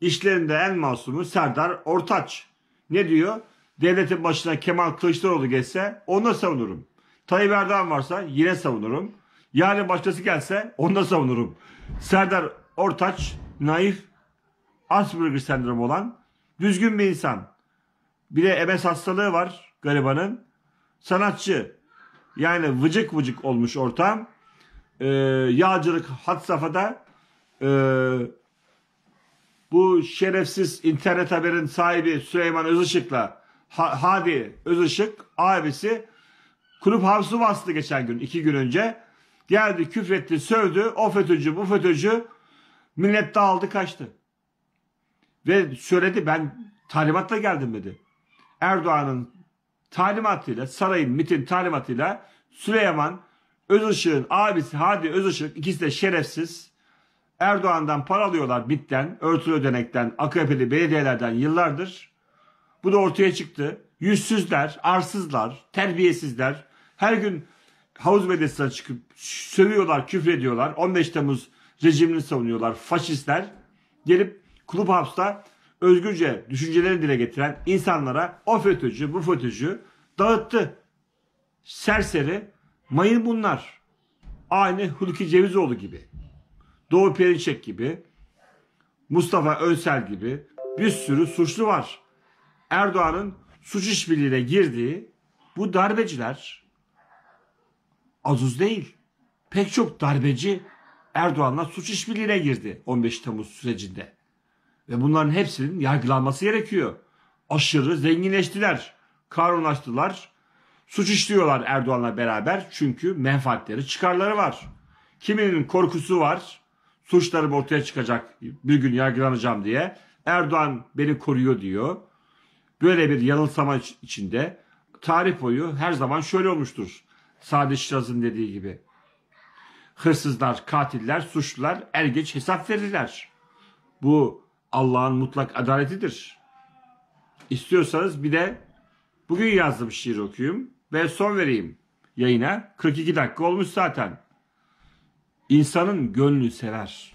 Speaker 1: İşlerinde en masumu Serdar Ortaç. Ne diyor? Devletin başına Kemal Kılıçdaroğlu geçse onu savunurum. Tayyip Erdoğan varsa yine savunurum. Yani başkası gelse onu da savunurum. Serdar Ortaç naif Asperger sendromu olan düzgün bir insan. Bir de MS hastalığı var garibanın. sanatçı. Yani vıcık vıcık olmuş ortam. Ee, yağcılık had safhada. Ee, bu şerefsiz internet haberin sahibi Süleyman Özışık'la Ha- Hadi Özışık abisi kulüp havsu bastı geçen gün iki gün önce. Geldi küfretti sövdü o FETÖ'cü bu FETÖ'cü millet dağıldı kaçtı. Ve söyledi ben talimatla geldim dedi. Erdoğan'ın talimatıyla sarayın MIT'in talimatıyla Süleyman Özışık'ın abisi Hadi Özışık ikisi de şerefsiz Erdoğan'dan para alıyorlar MIT'ten, örtülü ödenekten, AKP'li belediyelerden yıllardır. Bu da ortaya çıktı. Yüzsüzler, arsızlar, terbiyesizler. Her gün havuz medyasına çıkıp sövüyorlar, küfrediyorlar. 15 Temmuz rejimini savunuyorlar. Faşistler gelip kulüp hapsta özgürce düşüncelerini dile getiren insanlara o FETÖ'cü, bu FETÖ'cü dağıttı. Serseri, mayın bunlar. Aynı Hulki Cevizoğlu gibi. Doğu Perinçek gibi, Mustafa Önsel gibi bir sürü suçlu var. Erdoğan'ın suç işbirliğine girdiği bu darbeciler azuz değil. Pek çok darbeci Erdoğan'la suç işbirliğine girdi 15 Temmuz sürecinde. Ve bunların hepsinin yargılanması gerekiyor. Aşırı zenginleştiler, karunlaştılar, suç işliyorlar Erdoğan'la beraber çünkü menfaatleri, çıkarları var. Kiminin korkusu var, suçlarım ortaya çıkacak, bir gün yargılanacağım diye. Erdoğan beni koruyor diyor. Böyle bir yanılsama iç- içinde tarih boyu her zaman şöyle olmuştur. Sadi Şiraz'ın dediği gibi. Hırsızlar, katiller, suçlular er geç hesap verirler. Bu Allah'ın mutlak adaletidir. İstiyorsanız bir de bugün yazdığım şiir okuyayım ve son vereyim yayına. 42 dakika olmuş zaten. İnsanın gönlü sever.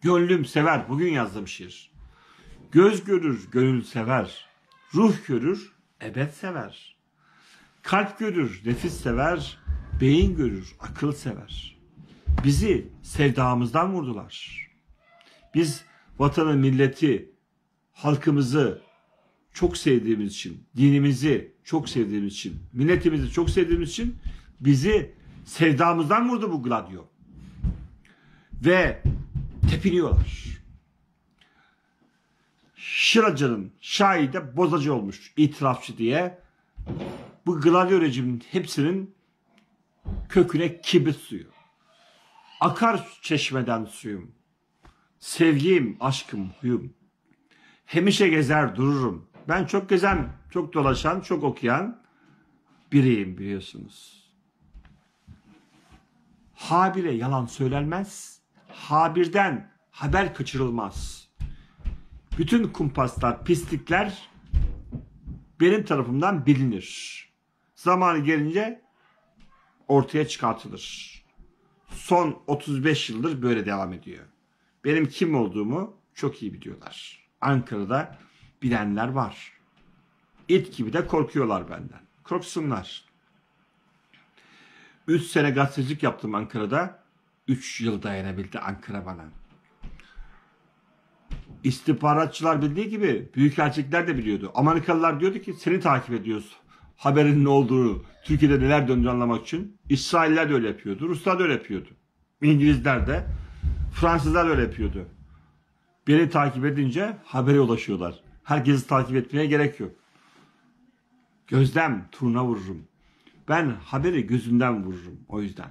Speaker 1: Gönlüm sever. Bugün yazdığım şiir. Göz görür, gönül sever. Ruh görür, ebed sever. Kalp görür, nefis sever. Beyin görür, akıl sever. Bizi sevdamızdan vurdular. Biz vatanı, milleti, halkımızı çok sevdiğimiz için, dinimizi çok sevdiğimiz için, milletimizi çok sevdiğimiz için bizi sevdamızdan vurdu bu Gladio. Ve tepiniyorlar. Şıracı'nın şahide bozacı olmuş itirafçı diye bu Gladio rejimin hepsinin köküne kibrit suyu. Akar çeşmeden suyum. Sevgim, aşkım, huyum. Hemişe gezer dururum. Ben çok gezen, çok dolaşan, çok okuyan biriyim biliyorsunuz. Habire yalan söylenmez. Habirden haber kaçırılmaz. Bütün kumpaslar, pislikler benim tarafımdan bilinir. Zamanı gelince ortaya çıkartılır. Son 35 yıldır böyle devam ediyor. Benim kim olduğumu çok iyi biliyorlar. Ankara'da bilenler var. İt gibi de korkuyorlar benden. Korksunlar. 3 sene gazetecilik yaptım Ankara'da. 3 yıl dayanabildi Ankara bana. İstihbaratçılar bildiği gibi büyükelçilikler de biliyordu. Amerikalılar diyordu ki seni takip ediyoruz. Haberin ne olduğunu, Türkiye'de neler döndüğünü anlamak için. İsrailler de öyle yapıyordu. Ruslar da öyle yapıyordu. İngilizler de, Fransızlar da öyle yapıyordu. Beni takip edince habere ulaşıyorlar. Herkesi takip etmeye gerek yok. Gözlem turna vururum. Ben haberi gözünden vururum o yüzden.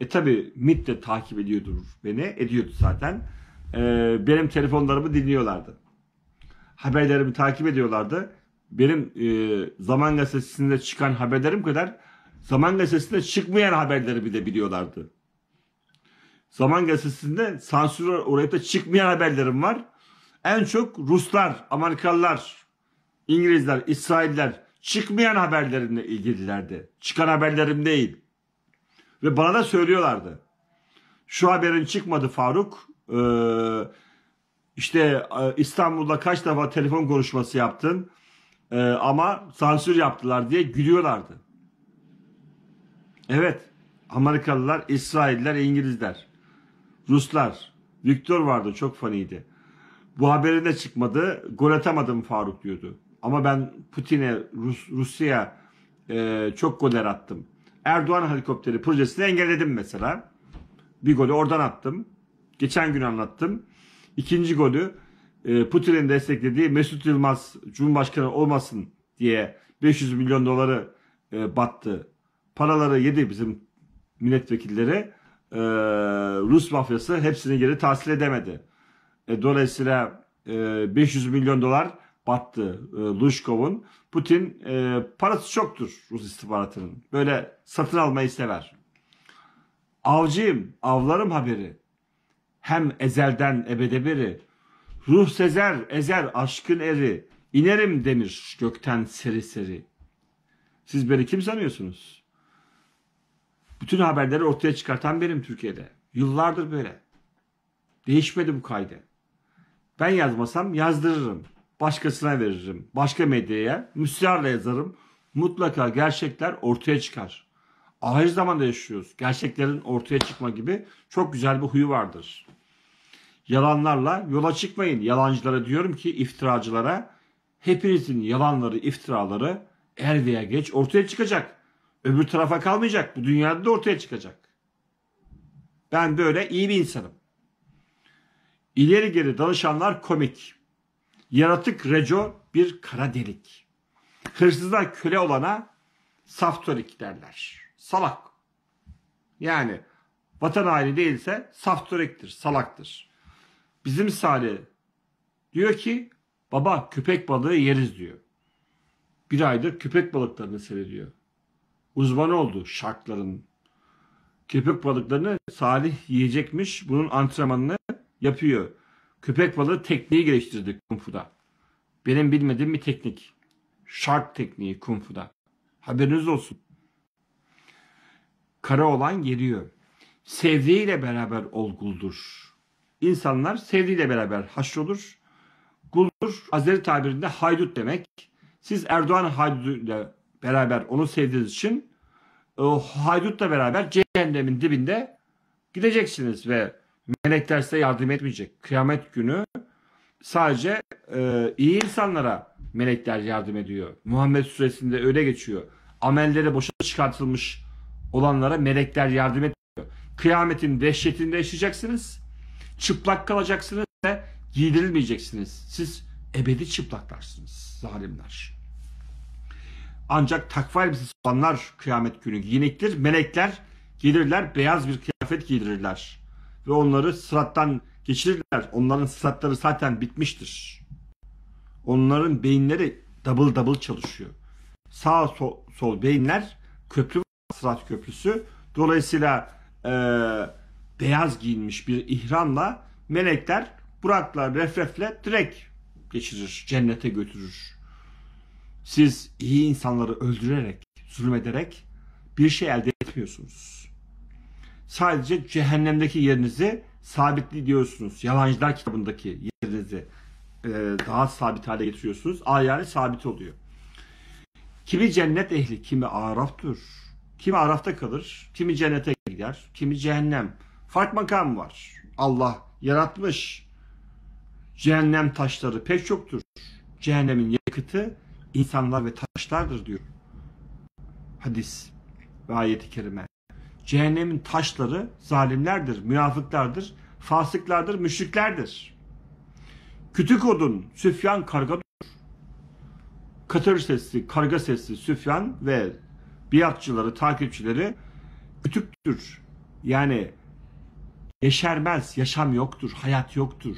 Speaker 1: E tabi MIT de takip ediyordur beni. Ediyordu zaten. Ee, benim telefonlarımı dinliyorlardı. Haberlerimi takip ediyorlardı. Benim e, Zaman Gazetesi'nde çıkan haberlerim kadar Zaman Gazetesi'nde çıkmayan haberleri bir de biliyorlardı. Zaman Gazetesi'nde sansür oraya da çıkmayan haberlerim var. En çok Ruslar, Amerikalılar, İngilizler, İsrailler çıkmayan haberlerimle ilgililerdi. Çıkan haberlerim değil. Ve bana da söylüyorlardı. Şu haberin çıkmadı Faruk. Ee, işte e, İstanbul'da kaç defa telefon konuşması yaptın. Ee, ama sansür yaptılar diye gülüyorlardı. Evet. Amerikalılar, İsrailler, İngilizler. Ruslar. Viktor vardı çok faniydi. Bu haberin de çıkmadı. Gol atamadım Faruk diyordu. Ama ben Putin'e, Rus, Rusya'ya e, çok goller attım. Erdoğan helikopteri projesini engelledim mesela. Bir golü oradan attım. Geçen gün anlattım. İkinci golü e, Putin'in desteklediği Mesut Yılmaz Cumhurbaşkanı olmasın diye 500 milyon doları e, battı. Paraları yedi bizim milletvekilleri. E, Rus mafyası hepsini geri tahsil edemedi. E, dolayısıyla e, 500 milyon dolar battı e, Luşkov'un. Putin e, parası çoktur Rus istihbaratının. Böyle satın almayı sever. Avcıyım, avlarım haberi. Hem ezelden ebede beri. Ruh sezer, ezer aşkın eri. İnerim demir gökten seri seri. Siz beni kim sanıyorsunuz? Bütün haberleri ortaya çıkartan benim Türkiye'de. Yıllardır böyle. Değişmedi bu kaydı. Ben yazmasam yazdırırım. Başkasına veririm. Başka medyaya müsrarla yazarım. Mutlaka gerçekler ortaya çıkar. Ahir zamanda yaşıyoruz. Gerçeklerin ortaya çıkma gibi çok güzel bir huyu vardır. Yalanlarla yola çıkmayın. Yalancılara diyorum ki iftiracılara hepinizin yalanları, iftiraları er veya geç ortaya çıkacak. Öbür tarafa kalmayacak. Bu dünyada da ortaya çıkacak. Ben böyle iyi bir insanım. İleri geri danışanlar komik. Yaratık Reco bir kara delik. Hırsızdan köle olana saftorik derler. Salak. Yani vatan haini değilse saftoriktir, salaktır. Bizim Salih diyor ki baba köpek balığı yeriz diyor. Bir aydır köpek balıklarını seyrediyor. Uzman oldu şarkların. Köpek balıklarını Salih yiyecekmiş. Bunun antrenmanını yapıyor. Köpek balığı tekniği geliştirdik Kung Fu'da. Benim bilmediğim bir teknik. Shark tekniği Kung Fu'da. Haberiniz olsun. Kara olan geliyor. Sevdiğiyle beraber olguldur. İnsanlar sevdiğiyle beraber haşrolur. Guldur, Azeri tabirinde haydut demek. Siz Erdoğan haydutuyla beraber onu sevdiğiniz için o haydutla beraber cehennemin dibinde gideceksiniz ve melekler size yardım etmeyecek. Kıyamet günü sadece e, iyi insanlara melekler yardım ediyor. Muhammed suresinde öyle geçiyor. Amelleri boşa çıkartılmış olanlara melekler yardım ediyor. Kıyametin dehşetinde yaşayacaksınız. Çıplak kalacaksınız ve giydirilmeyeceksiniz. Siz ebedi çıplaklarsınız zalimler. Ancak takva elbisesi olanlar kıyamet günü giyiniktir. Melekler gelirler beyaz bir kıyafet giydirirler. Ve onları sırattan geçirirler. Onların sıratları zaten bitmiştir. Onların beyinleri double double çalışıyor. Sağ sol, sol beyinler köprü sırat köprüsü. Dolayısıyla e, beyaz giyinmiş bir ihramla melekler Burak'la refrefle direkt geçirir, cennete götürür. Siz iyi insanları öldürerek, zulmederek bir şey elde etmiyorsunuz. Sadece cehennemdeki yerinizi sabitli diyorsunuz. Yalancılar kitabındaki yerinizi e, daha sabit hale getiriyorsunuz. Ayarı sabit oluyor. Kimi cennet ehli, kimi araftır. Kimi arafta kalır, kimi cennete gider, kimi cehennem. Fark makam var. Allah yaratmış. Cehennem taşları pek çoktur. Cehennemin yakıtı insanlar ve taşlardır diyor. Hadis ve ayeti kerime. Cehennemin taşları zalimlerdir, münafıklardır, fasıklardır, müşriklerdir. Kütük odun, Süfyan kargadır. Katır sesli, karga sesli Süfyan ve biatçıları, takipçileri kütüktür. Yani yeşermez, yaşam yoktur, hayat yoktur.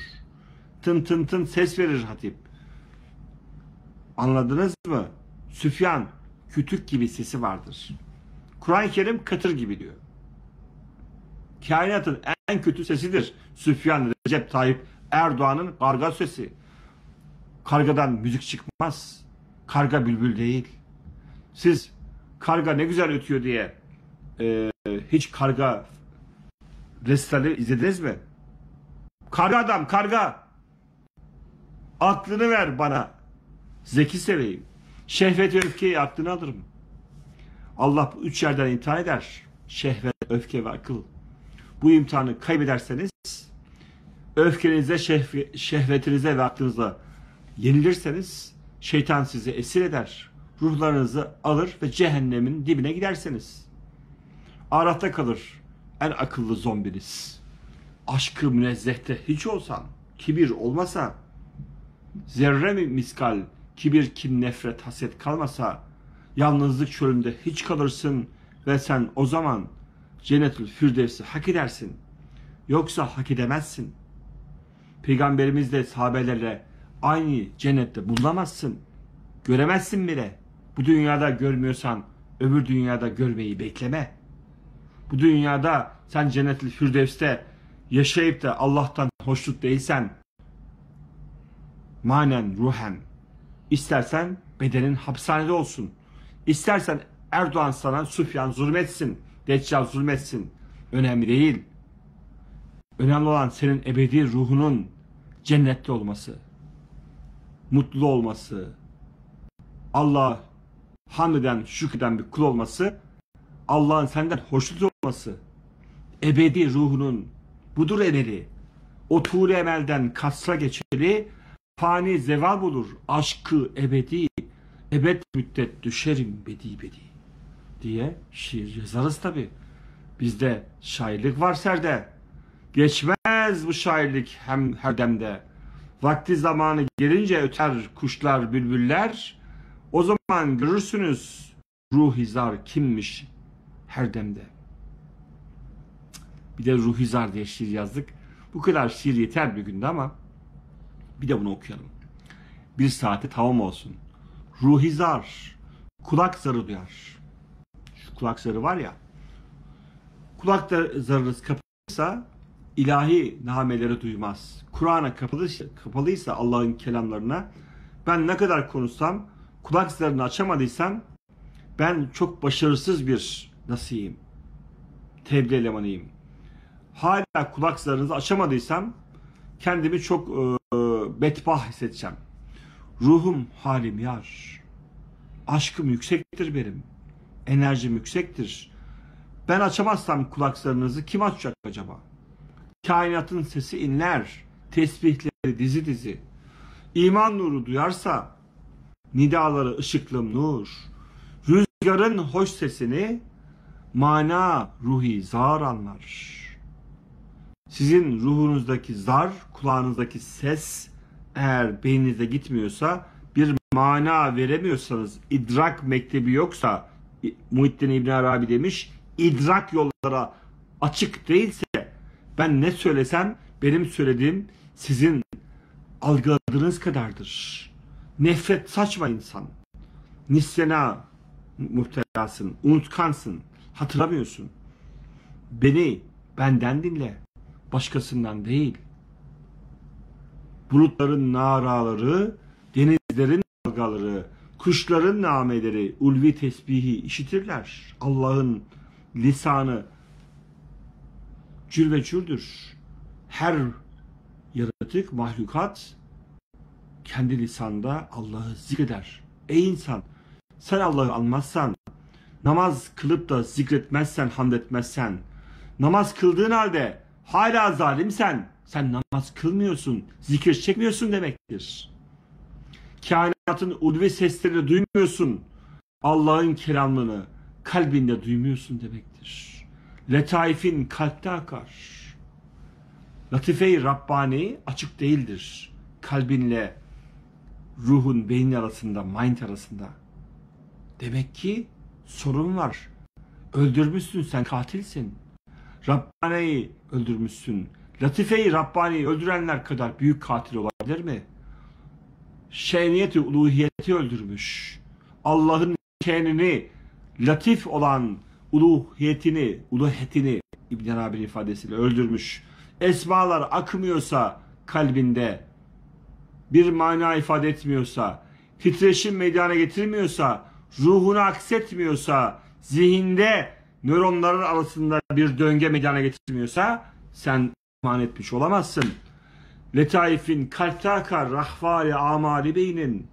Speaker 1: Tın tın tın ses verir hatip. Anladınız mı? Süfyan kütük gibi sesi vardır. Kur'an-ı Kerim katır gibi diyor. Kainatın en kötü sesidir. Süfyan Recep Tayyip Erdoğan'ın karga sesi. Kargadan müzik çıkmaz. Karga bülbül değil. Siz karga ne güzel ötüyor diye e, hiç karga restali izlediniz mi? Karga adam karga. Aklını ver bana. Zeki seveyim. Şehvet ve öfkeyi aklını alırım. Allah bu üç yerden imtihan eder. Şehvet, öfke ve akıl. Bu imtihanı kaybederseniz öfkenize, şehve, şehvetinize ve aklınıza yenilirseniz şeytan sizi esir eder. Ruhlarınızı alır ve cehennemin dibine gidersiniz. Arafta kalır en akıllı zombiniz. Aşkı münezzehte hiç olsan, kibir olmasa, zerre mi miskal, kibir, kin, nefret, haset kalmasa, yalnızlık çölünde hiç kalırsın ve sen o zaman cennetül firdevsi hak edersin. Yoksa hak edemezsin. Peygamberimiz de sahabelerle aynı cennette bulunamazsın. Göremezsin bile. Bu dünyada görmüyorsan öbür dünyada görmeyi bekleme. Bu dünyada sen cennetül firdevste yaşayıp da Allah'tan hoşnut değilsen manen ruhen istersen bedenin hapishanede olsun. İstersen Erdoğan sana Süfyan zulmetsin, Deccal zulmetsin. Önemli değil. Önemli olan senin ebedi ruhunun cennette olması, mutlu olması, Allah hamd eden, şükreden bir kul olması, Allah'ın senden hoşnut olması, ebedi ruhunun budur emeli. O tuğle emelden kasra geçeri, fani zeval bulur, aşkı ebedi, ebed müddet düşerim bedi bedi diye şiir yazarız tabi. Bizde şairlik var serde. Geçmez bu şairlik hem her demde. Vakti zamanı gelince öter kuşlar, bülbüller. O zaman görürsünüz ruhizar kimmiş her demde. Bir de ruhizar diye şiir yazdık. Bu kadar şiir yeter bir günde ama bir de bunu okuyalım. Bir saate tamam olsun. Ruhizar kulak zarı duyar. Şu kulak zarı var ya. Kulak zarınız kapalıysa ilahi nameleri duymaz. Kur'an'a kapalıysa, kapalıysa Allah'ın kelamlarına ben ne kadar konuşsam kulak zarını açamadıysam ben çok başarısız bir nasiyim. Tebliğ elemanıyım. Hala kulak zarınızı açamadıysam kendimi çok e, betbah hissedeceğim. Ruhum halim yar. Aşkım yüksektir benim. Enerjim yüksektir. Ben açamazsam kulaklarınızı kim açacak acaba? Kainatın sesi inler. Tesbihleri dizi dizi. İman nuru duyarsa nidaları ışıklım nur. Rüzgarın hoş sesini mana ruhi zar anlar. Sizin ruhunuzdaki zar, kulağınızdaki ses eğer beyninize gitmiyorsa bir mana veremiyorsanız idrak mektebi yoksa Muhittin İbn Arabi demiş idrak yollara açık değilse ben ne söylesem benim söylediğim sizin algıladığınız kadardır. Nefret saçma insan. Nisyena muhtelasın, unutkansın, hatırlamıyorsun. Beni benden dinle, başkasından değil. Bulutların naraları, denizlerin dalgaları, kuşların nameleri, ulvi tesbihi işitirler. Allah'ın lisanı cür ve cürdür. Her yaratık, mahlukat kendi lisanda Allah'ı zikreder. Ey insan, sen Allah'ı anmazsan, namaz kılıp da zikretmezsen, hamd etmezsen, namaz kıldığın halde hala zalimsen, sen namaz kılmıyorsun, zikir çekmiyorsun demektir. Kainatın ulvi seslerini duymuyorsun. Allah'ın kelamını kalbinde duymuyorsun demektir. Letaifin kalpte akar. Latife-i Rabbani açık değildir. Kalbinle ruhun beynin arasında, mind arasında. Demek ki sorun var. Öldürmüşsün sen katilsin. Rabbani'yi öldürmüşsün. Latife-i Rabbani'yi öldürenler kadar büyük katil olabilir mi? Şeniyeti uluhiyeti öldürmüş. Allah'ın kendini latif olan uluhiyetini, uluhiyetini İbn Arabi'nin ifadesiyle öldürmüş. Esmalar akmıyorsa kalbinde bir mana ifade etmiyorsa, titreşim meydana getirmiyorsa, ruhunu aksetmiyorsa, zihinde nöronların arasında bir döngü meydana getirmiyorsa sen iman etmiş olamazsın. Letaifin kalpte akar rahvari amali beynin.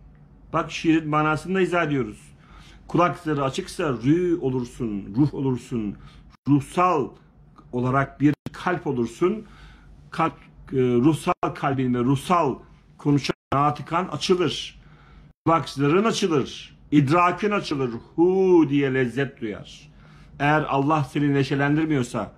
Speaker 1: Bak şiirin manasını da izah ediyoruz. Kulakları açıksa rü olursun, ruh olursun, ruhsal olarak bir kalp olursun. Kalp, e, ruhsal kalbin ve ruhsal konuşan natikan açılır. Kulakların açılır. idrakın açılır. Hu diye lezzet duyar. Eğer Allah seni neşelendirmiyorsa,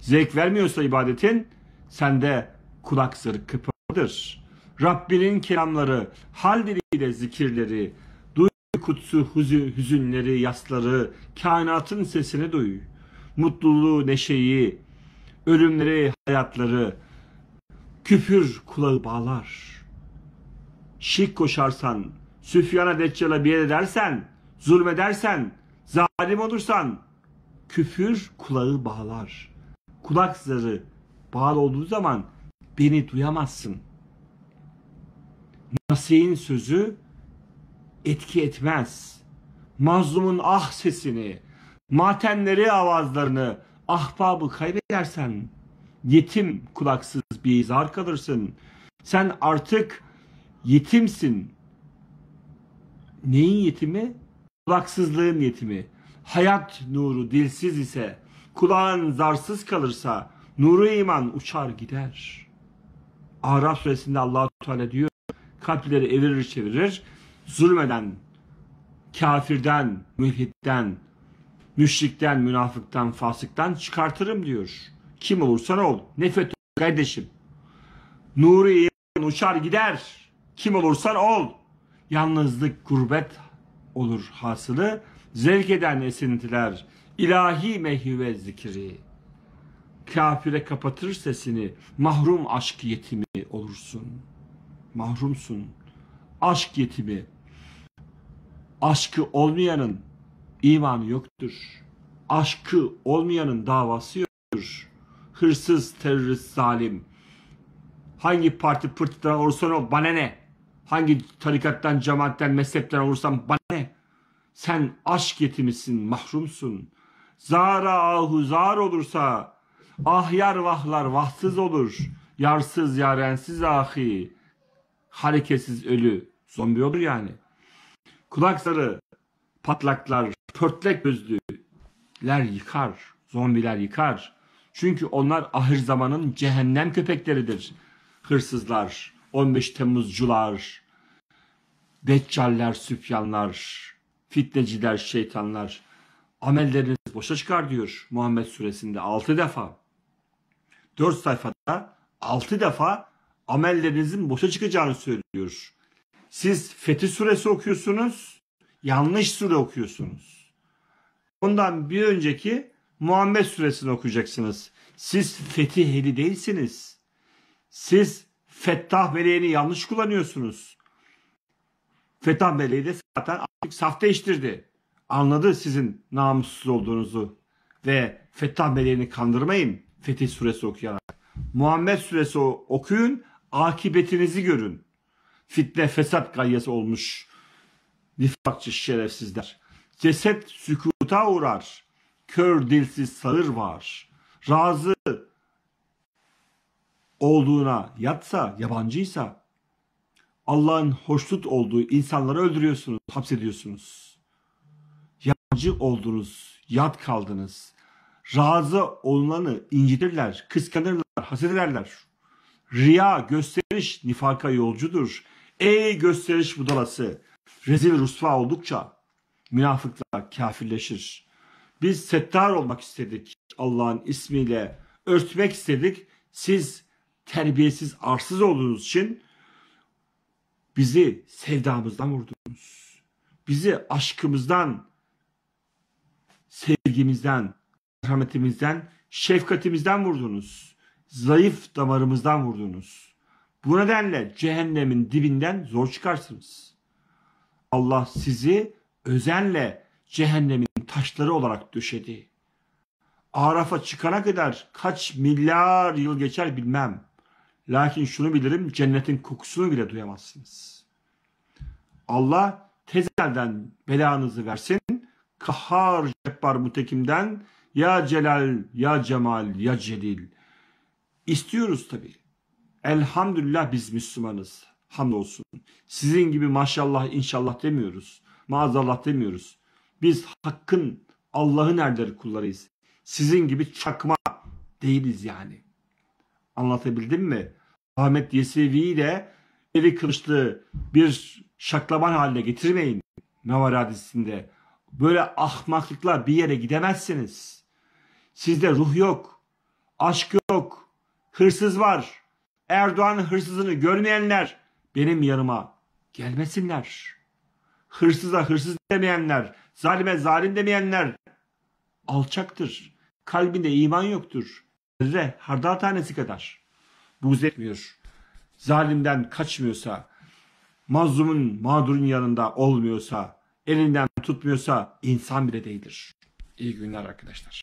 Speaker 1: zevk vermiyorsa ibadetin, sende kulak zırh kıpırdır. Rabbinin kelamları, hal diliyle zikirleri, duy kutsu hüzün, hüzünleri, yasları, kainatın sesini duy. Mutluluğu, neşeyi, ölümleri, hayatları, küfür kulağı bağlar. Şirk koşarsan, Süfyan'a Deccal'a bir edersen, zulmedersen, zalim olursan, küfür kulağı bağlar. Kulak zarı bağlı olduğu zaman beni duyamazsın. Nasihin sözü etki etmez. Mazlumun ah sesini, matenleri avazlarını, ahbabı kaybedersen, yetim kulaksız bir zar kalırsın. Sen artık yetimsin. Neyin yetimi? Kulaksızlığın yetimi. Hayat nuru dilsiz ise, kulağın zarsız kalırsa, nuru iman uçar gider. Araf suresinde allah Teala diyor, kalpleri evirir çevirir, zulmeden, kafirden, mülhitten, müşrikten, münafıktan, fasıktan çıkartırım diyor. Kim olursan ol. Nefret kardeşim. Nuru iman uçar gider. Kim olursan ol. Yalnızlık, gurbet olur hasılı. Zevk eden esintiler. ilahi mehve zikri. Kafire kapatır sesini. Mahrum aşk yetimi olursun. Mahrumsun. Aşk yetimi. Aşkı olmayanın imanı yoktur. Aşkı olmayanın davası yoktur. Hırsız, terörist, zalim. Hangi parti pırtıdan olursan ol bana ne? Hangi tarikattan, cemaatten, mezhepten olursan bana ne? Sen aşk yetimisin, mahrumsun. Zara ahu zar olursa, ahyar vahlar vahsız olur. Yarsız, yarensiz ahi. Hareketsiz ölü, zombi olur yani. Kulakları, patlaklar, pörtlek gözlüler yıkar, zombiler yıkar. Çünkü onlar ahir zamanın cehennem köpekleridir. Hırsızlar, 15 Temmuzcular, Deccaller, Süfyanlar, fitneciler, şeytanlar. Amelleriniz boşa çıkar diyor Muhammed suresinde 6 defa. 4 sayfada 6 defa amellerinizin boşa çıkacağını söylüyor. Siz Fetih suresi okuyorsunuz, yanlış sure okuyorsunuz. Ondan bir önceki Muhammed suresini okuyacaksınız. Siz fetih ehli değilsiniz. Siz Fettah meleğini yanlış kullanıyorsunuz. Fettah meleği de zaten artık saf değiştirdi. Anladı sizin namussuz olduğunuzu. Ve Fettah meleğini kandırmayın Fetih suresi okuyarak. Muhammed suresi okuyun, akibetinizi görün. Fitne fesat gayyesi olmuş nifakçı şerefsizler. Ceset sükuta uğrar. Kör dilsiz sağır var. Razı olduğuna yatsa, yabancıysa Allah'ın hoşnut olduğu insanları öldürüyorsunuz, hapsediyorsunuz. Yabancı oldunuz, yat kaldınız. Razı olunanı incitirler, kıskanırlar, haset ederler. Riya, gösteriş nifaka yolcudur. Ey gösteriş budalası! Rezil rusva oldukça münafıklar kafirleşir. Biz settar olmak istedik Allah'ın ismiyle. Örtmek istedik. Siz terbiyesiz, arsız olduğunuz için bizi sevdamızdan vurdunuz. Bizi aşkımızdan, sevgimizden, rahmetimizden, şefkatimizden vurdunuz. Zayıf damarımızdan vurdunuz. Bu nedenle cehennemin dibinden zor çıkarsınız. Allah sizi özenle cehennemin taşları olarak döşedi. Araf'a çıkana kadar kaç milyar yıl geçer bilmem. Lakin şunu bilirim cennetin kokusunu bile duyamazsınız. Allah tezelden belanızı versin. Kahhar cebbar mutekimden ya celal ya cemal ya celil. İstiyoruz tabi. Elhamdülillah biz Müslümanız. Hamdolsun. Sizin gibi maşallah inşallah demiyoruz. Maazallah demiyoruz. Biz hakkın Allah'ın erleri kullarıyız. Sizin gibi çakma değiliz yani. Anlatabildim mi? Ahmet Yesevi de eli kılıçlı bir şaklaban haline getirmeyin. Navar hadisinde. Böyle ahmaklıkla bir yere gidemezsiniz. Sizde ruh yok. Aşk yok. Hırsız var. Erdoğan'ın hırsızını görmeyenler benim yanıma gelmesinler. Hırsıza hırsız demeyenler, zalime zalim demeyenler alçaktır. Kalbinde iman yoktur. Zerre hardal tanesi kadar. Buğz etmiyor. Zalimden kaçmıyorsa, mazlumun mağdurun yanında olmuyorsa, elinden tutmuyorsa insan bile değildir. İyi günler arkadaşlar.